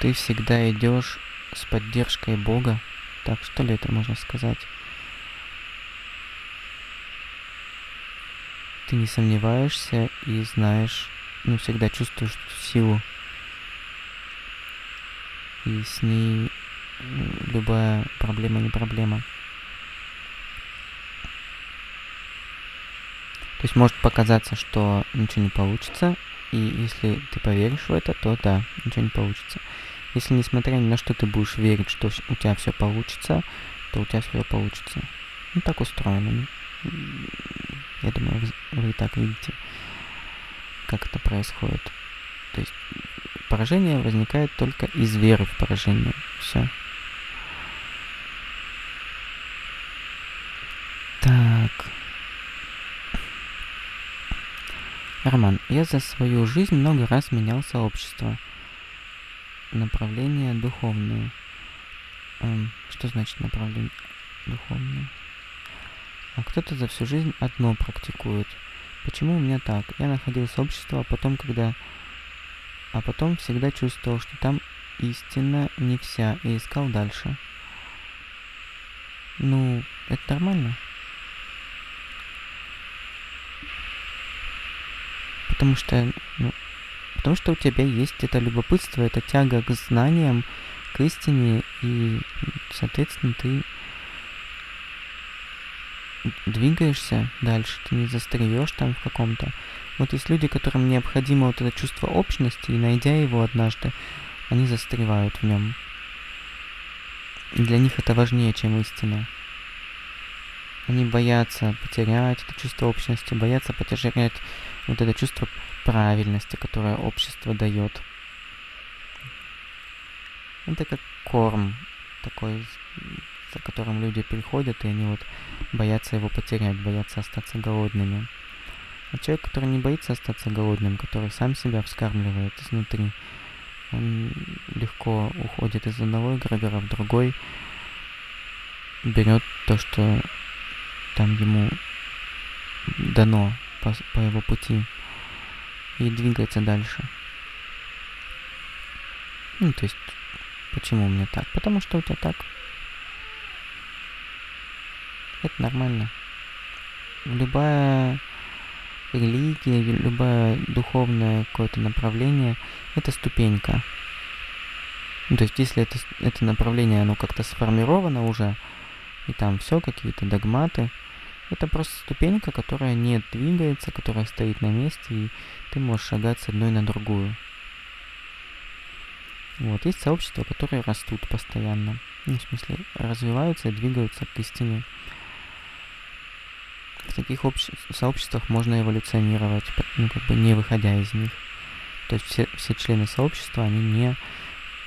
ты всегда идешь с поддержкой Бога. Так, что ли это можно сказать? Ты не сомневаешься и знаешь, ну, всегда чувствуешь силу. И с ней любая проблема не проблема. То есть может показаться, что ничего не получится, и если ты поверишь в это, то да, ничего не получится. Если несмотря ни на что ты будешь верить, что у тебя все получится, то у тебя все получится. Ну так устроено. Я думаю, вы, вы так видите, как это происходит. То есть поражение возникает только из веры в поражение. Все. Роман, я за свою жизнь много раз менял сообщество. Направление духовное. Эм, что значит направление духовное? А кто-то за всю жизнь одно практикует. Почему у меня так? Я находил сообщество, а потом, когда... А потом всегда чувствовал, что там истина не вся, и искал дальше. Ну, это нормально. Потому что, ну, потому что у тебя есть это любопытство, это тяга к знаниям, к истине, и, соответственно, ты двигаешься дальше, ты не застреешь там в каком-то. Вот есть люди, которым необходимо вот это чувство общности, и найдя его однажды, они застревают в нем. И для них это важнее, чем истина. Они боятся потерять это чувство общности, боятся потерять вот это чувство правильности, которое общество дает. Это как корм такой, за которым люди приходят, и они вот боятся его потерять, боятся остаться голодными. А человек, который не боится остаться голодным, который сам себя вскармливает изнутри, он легко уходит из одного эгрегора в другой, берет то, что там ему дано по, по его пути и двигается дальше. Ну, то есть, почему у меня так? Потому что у тебя так. Это нормально. Любая религия, любое духовное какое-то направление – это ступенька. Ну, то есть, если это, это направление, оно как-то сформировано уже, и там все, какие-то догматы – это просто ступенька, которая не двигается, которая стоит на месте, и ты можешь шагать с одной на другую. Вот, есть сообщества, которые растут постоянно. Ну, в смысле, развиваются и двигаются к истине. В таких общ... сообществах можно эволюционировать, ну, как бы не выходя из них. То есть все, все члены сообщества, они не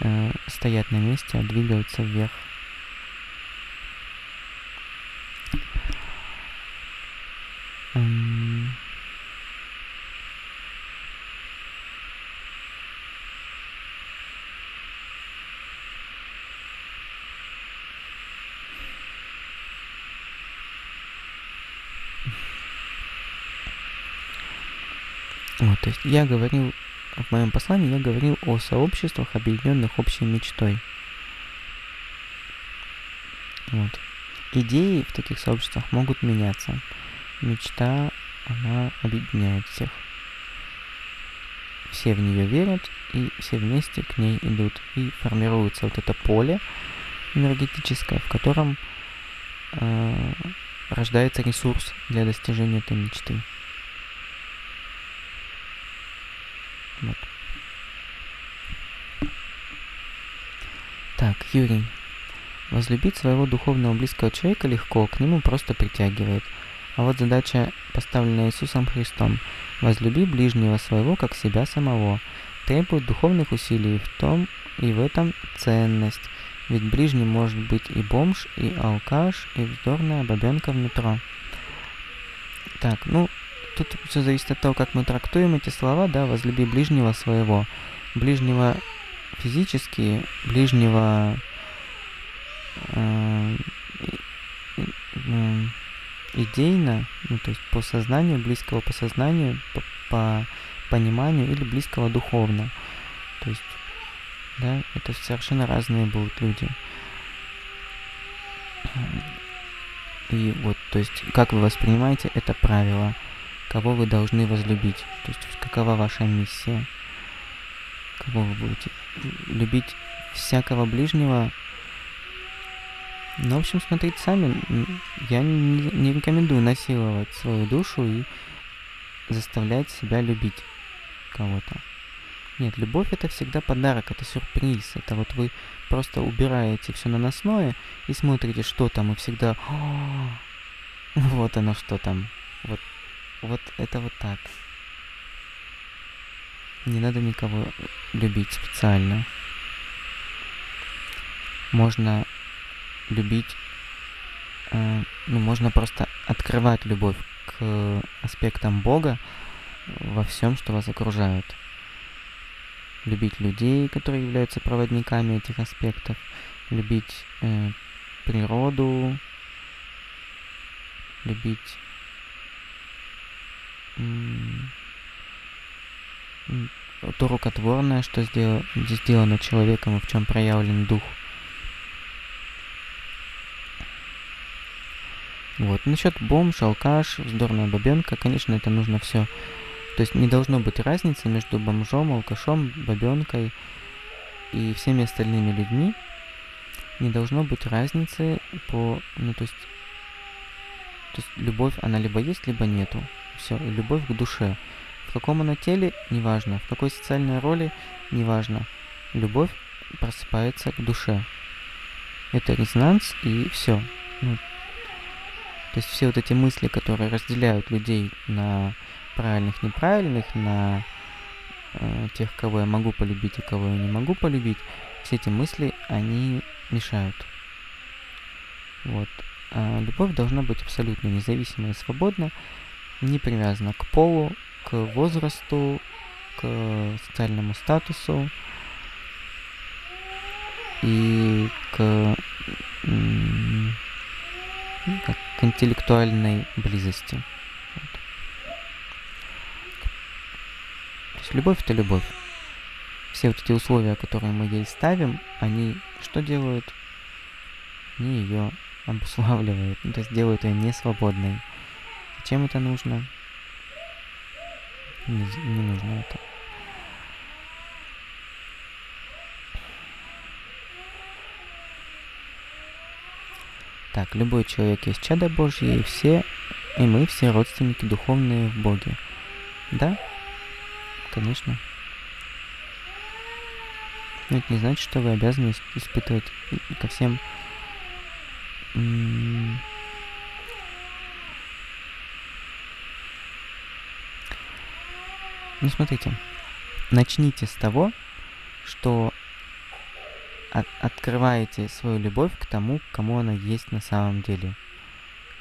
э, стоят на месте, а двигаются вверх. Вот, то есть я говорил, в моем послании я говорил о сообществах, объединенных общей мечтой. Вот. Идеи в таких сообществах могут меняться мечта, она объединяет всех. Все в нее верят, и все вместе к ней идут. И формируется вот это поле энергетическое, в котором э, рождается ресурс для достижения этой мечты. Вот. Так, Юрий. Возлюбить своего духовного близкого человека легко, к нему просто притягивает – а вот задача, поставленная Иисусом Христом, «Возлюби ближнего своего, как себя самого», требует духовных усилий в том и в этом ценность, ведь ближний может быть и бомж, и алкаш, и вздорная бабенка в метро. Так, ну, тут все зависит от того, как мы трактуем эти слова, да, возлюби ближнего своего. Ближнего физически, ближнего э, э, идейно, ну то есть по сознанию, близкого по сознанию, по, по пониманию или близкого духовно. То есть, да, это совершенно разные будут люди. И вот, то есть, как вы воспринимаете это правило, кого вы должны возлюбить, то есть, какова ваша миссия, кого вы будете любить всякого ближнего, ну, в общем, смотрите сами. Я не, рекомендую насиловать свою душу и заставлять себя любить кого-то. Нет, любовь это всегда подарок, это сюрприз. Это вот вы просто убираете все наносное и смотрите, что там, и всегда... Вот оно что там. Вот, вот это вот так. Не надо никого любить специально. Можно любить, э, ну, можно просто открывать любовь к аспектам Бога во всем, что вас окружает. Любить людей, которые являются проводниками этих аспектов, любить э, природу, любить то рукотворное, что сделано, сделано человеком и в чем проявлен дух. Вот. Насчет бомж, алкаш, вздорная бабенка, конечно, это нужно все. То есть не должно быть разницы между бомжом, алкашом, бабенкой и всеми остальными людьми. Не должно быть разницы по, ну то есть, то есть любовь, она либо есть, либо нету. Все, и любовь к душе. В каком она теле, неважно. В какой социальной роли, неважно. Любовь просыпается к душе. Это резонанс и все. Ну, то есть все вот эти мысли, которые разделяют людей на правильных, неправильных, на э, тех, кого я могу полюбить и кого я не могу полюбить, все эти мысли, они мешают. Вот. А любовь должна быть абсолютно независима и свободна, не привязана к полу, к возрасту, к социальному статусу и к, к интеллектуальной близости. Вот. То есть любовь это любовь. Все вот эти условия, которые мы ей ставим, они что делают? Они ее обуславливают, то есть делают ее несвободной. Зачем это нужно? Не, не нужно это. Так, любой человек есть чадо Божье, и все, и мы все родственники духовные в Боге. Да? Конечно. Но это не значит, что вы обязаны испытывать ко всем Ну, смотрите, начните с того, что от открываете свою любовь к тому, кому она есть на самом деле.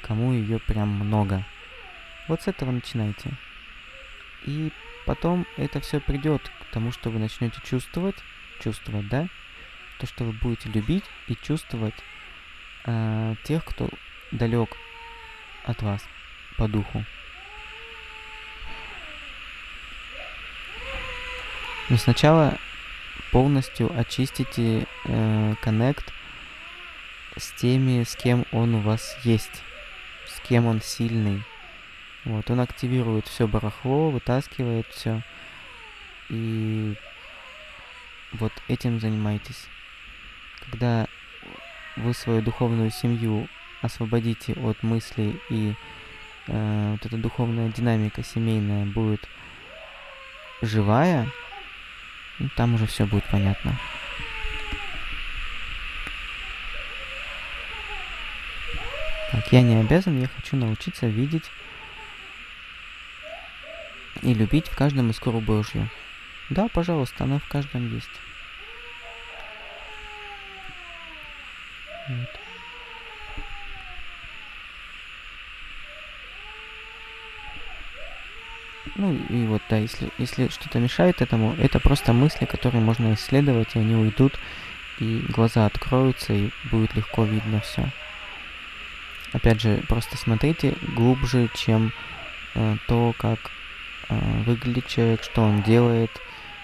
Кому ее прям много. Вот с этого начинайте. И потом это все придет к тому, что вы начнете чувствовать, чувствовать, да? То, что вы будете любить и чувствовать э, тех, кто далек от вас по духу. Но сначала полностью очистите э, с теми, с кем он у вас есть, с кем он сильный. Вот, он активирует все барахло, вытаскивает все. И вот этим занимайтесь. Когда вы свою духовную семью освободите от мыслей и э, вот эта духовная динамика семейная будет живая, ну, там уже все будет понятно. Так, я не обязан, я хочу научиться видеть и любить в каждом искру Божью. Да, пожалуйста, она в каждом есть. Вот. Ну и вот, да, если, если что-то мешает этому, это просто мысли, которые можно исследовать, и они уйдут, и глаза откроются, и будет легко видно все. Опять же, просто смотрите глубже, чем э, то, как э, выглядит человек, что он делает,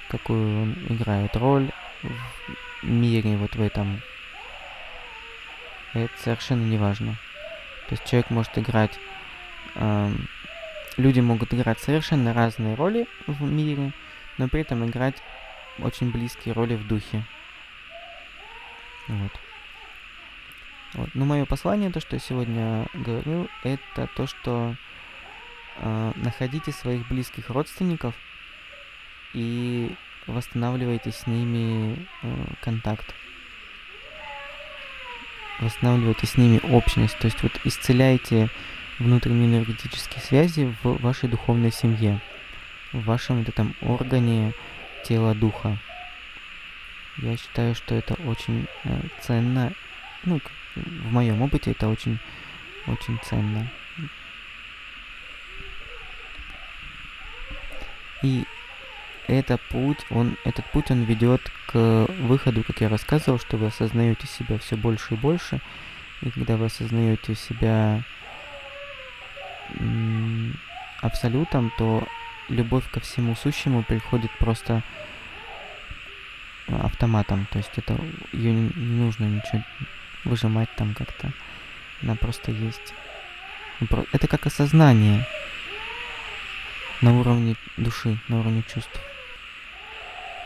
какую он играет роль в мире, вот в этом. Это совершенно не важно. То есть человек может играть э, люди могут играть совершенно разные роли в мире, но при этом играть очень близкие роли в духе. Вот. вот. Но мое послание, то, что я сегодня говорил, это то, что э, находите своих близких родственников и восстанавливайте с ними э, контакт. Восстанавливайте с ними общность, то есть вот исцеляйте внутренние энергетические связи в вашей духовной семье, в вашем вот этом органе тела духа. Я считаю, что это очень э, ценно. Ну, в моем опыте это очень, очень ценно. И это путь, он, этот путь, он ведет к выходу, как я рассказывал, что вы осознаете себя все больше и больше. И когда вы осознаете себя абсолютом, то любовь ко всему сущему приходит просто автоматом. То есть это ее не, не нужно ничего выжимать там как-то. Она просто есть. Это как осознание на уровне души, на уровне чувств.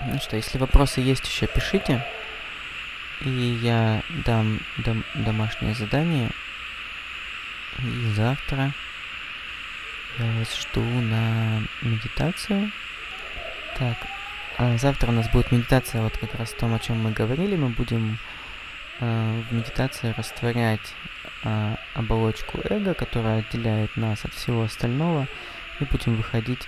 Ну что, если вопросы есть еще, пишите. И я дам, дам домашнее задание. И завтра я вас жду на медитацию. Так, а завтра у нас будет медитация вот как раз о том, о чем мы говорили. Мы будем э, в медитации растворять э, оболочку эго, которая отделяет нас от всего остального, и будем выходить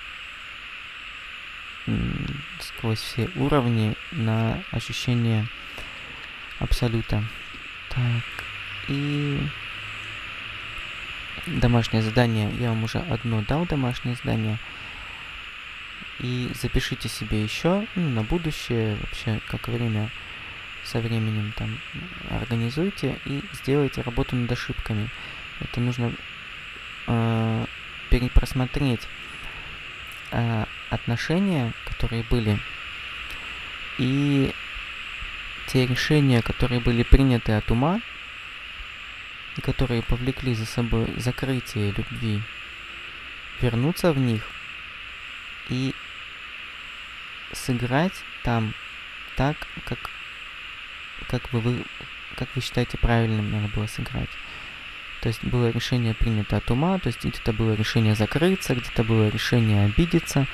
сквозь все уровни на ощущение абсолюта. Так, и домашнее задание. Я вам уже одно дал домашнее задание. И запишите себе еще ну, на будущее, вообще как время со временем там организуйте и сделайте работу над ошибками. Это нужно э, перепросмотреть э, отношения, которые были, и те решения, которые были приняты от ума, и которые повлекли за собой закрытие любви, вернуться в них и сыграть там так, как, как бы вы, как вы считаете правильным надо было сыграть. То есть было решение принято от ума, то есть где-то было решение закрыться, где-то было решение обидеться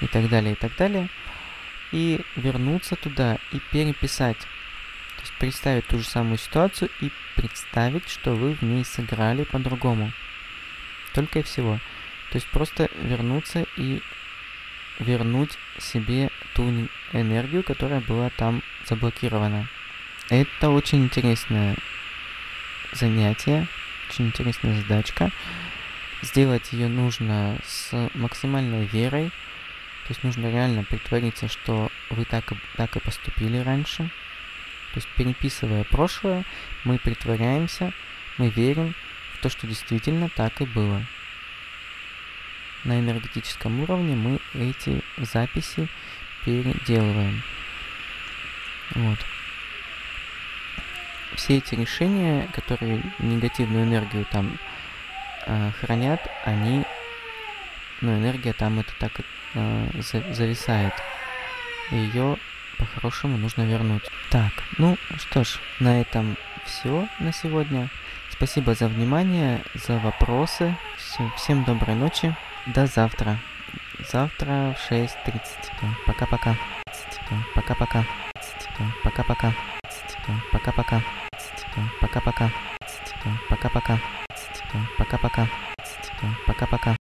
и так далее, и так далее. И вернуться туда и переписать. Представить ту же самую ситуацию и представить, что вы в ней сыграли по-другому. Только и всего. То есть просто вернуться и вернуть себе ту энергию, которая была там заблокирована. Это очень интересное занятие, очень интересная задачка. Сделать ее нужно с максимальной верой. То есть нужно реально притвориться, что вы так, так и поступили раньше. То есть переписывая прошлое, мы притворяемся, мы верим в то, что действительно так и было. На энергетическом уровне мы эти записи переделываем. Вот все эти решения, которые негативную энергию там э, хранят, они, ну, энергия там это так э, за, зависает. Ее по-хорошему нужно вернуть. Так, ну что ж, на этом все на сегодня. Спасибо за внимание, за вопросы. Все, всем доброй ночи. До завтра. Завтра в 6.30. Пока-пока. Пока-пока. Пока-пока. Пока-пока. Пока-пока. Пока-пока. Пока-пока. Пока-пока.